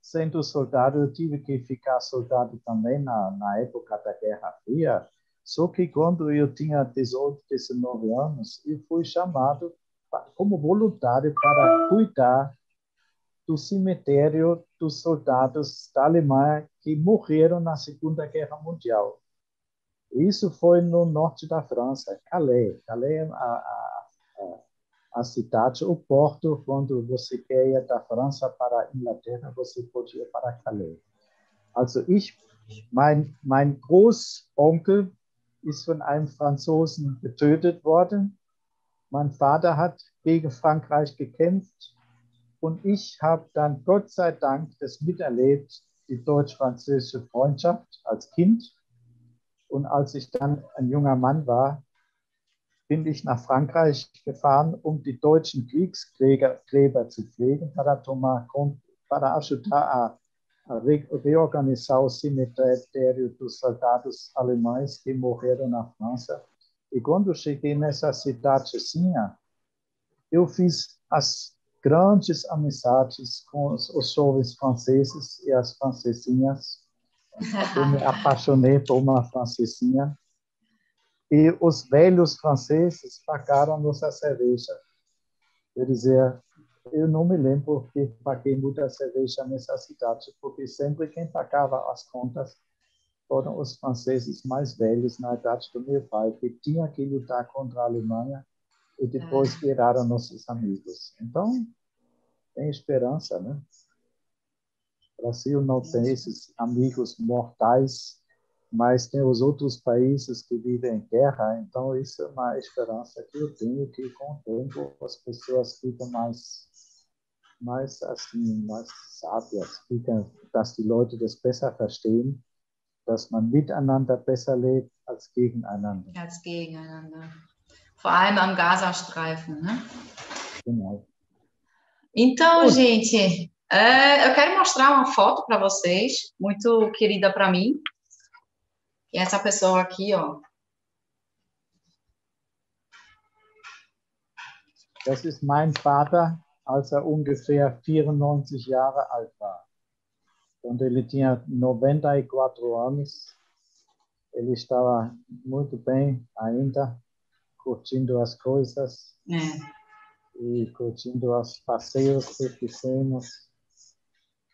sendo soldado, eu tive que ficar soldado também na, na época da Guerra Fria. Só que quando eu tinha 18, 19 anos, eu fui chamado como voluntário para cuidar do cemitério dos soldados da Alemanha que morreram na Segunda Guerra Mundial. Isso foi no norte da França, Calais. Calais é a, a, a a cidade, o porto, quando você quer ir da França para a Inglaterra, você pode ir para Calais. Also ich, mein, mein Großonkel ist von einem Franzosen getötet worden. Mein Vater hat gegen Frankreich gekämpft und ich habe dann Gott sei Dank das miterlebt, die deutsch-französische Freundschaft als Kind. Und als ich dann ein junger Mann war, bin ich nach Frankreich gefahren, um die deutschen Kriegskleber zu pflegen, para, tomar, para ajudar a reorganizar o cemitério dos soldados alemães que morreram na França. E quando cheguei nessa cidadezinha, eu fiz as grandes amizades com os, os jovens franceses e as francesinhas. Eu me apaixonei por uma francesinha e os velhos franceses pagaram nossa cerveja. Quer dizer, eu não me lembro que paguei muita cerveja nessa cidade, porque sempre quem pagava as contas foram os franceses mais velhos na idade do meu pai, que tinha que lutar contra a Alemanha e depois é. viraram nossos amigos. Então, tem esperança, né? Brasil não tem esses amigos mortais, mas tem os outros países que vivem em guerra. Então, isso é uma esperança que eu tenho que, com o tempo, as pessoas ficam mais, mais assim, mais sábias, ficam, dass die Leute das besser verstehen, dass man miteinander besser lebt als gegeneinander. Als gegeneinander. Vor allem am Gazastreifen, né? Genau. Então, gente, é, eu quero mostrar uma foto para vocês, muito querida para mim. E essa pessoa aqui, ó. Das ist mein Vater, als er ungefähr 94 Jahre alt war. Quando ele tinha 94 anos, ele estava muito bem ainda, curtindo as coisas É. e curtindo os passeios que fizemos.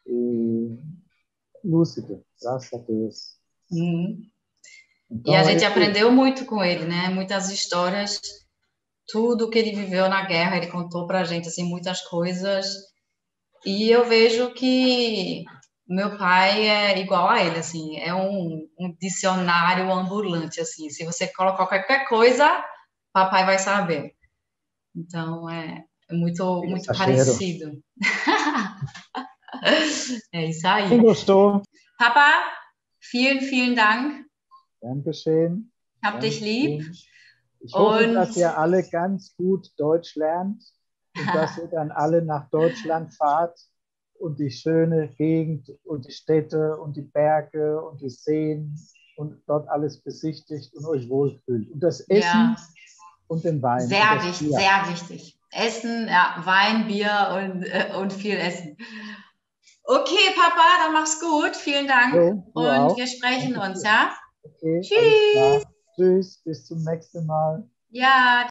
E lúcido, graças a Deus. Uhum. Então, E a gente esse- aprendeu muito com ele, né? Muitas histórias, tudo que ele viveu na guerra, ele contou pra gente, assim, muitas coisas. E eu vejo que meu pai é igual a ele, assim, é um, um dicionário ambulante, assim. Se você colocar qualquer coisa, papai vai saber. Então, é, é muito, muito exagero. parecido. É isso aí. Quem gostou? Papa, vielen, vielen Dank. Dankeschön. Hab dich lieb. Ich hoffe, Und- dass ihr alle ganz gut Deutsch lernt und dass ihr dann alle nach Deutschland fahrt und die schöne Gegend und die Städte und die Berge und die Seen und dort alles besichtigt und euch wohlfühlt. Und das Essen Ja. und den Wein. Sehr wichtig, Bier. sehr wichtig. Essen, ja, Wein, Bier und, äh, und viel Essen. Okay, Papa, dann mach's gut. Vielen Dank. Du und auch. wir sprechen uns, ja? Okay, Tschüss. Tschüss, bis zum nächsten Mal. Ja,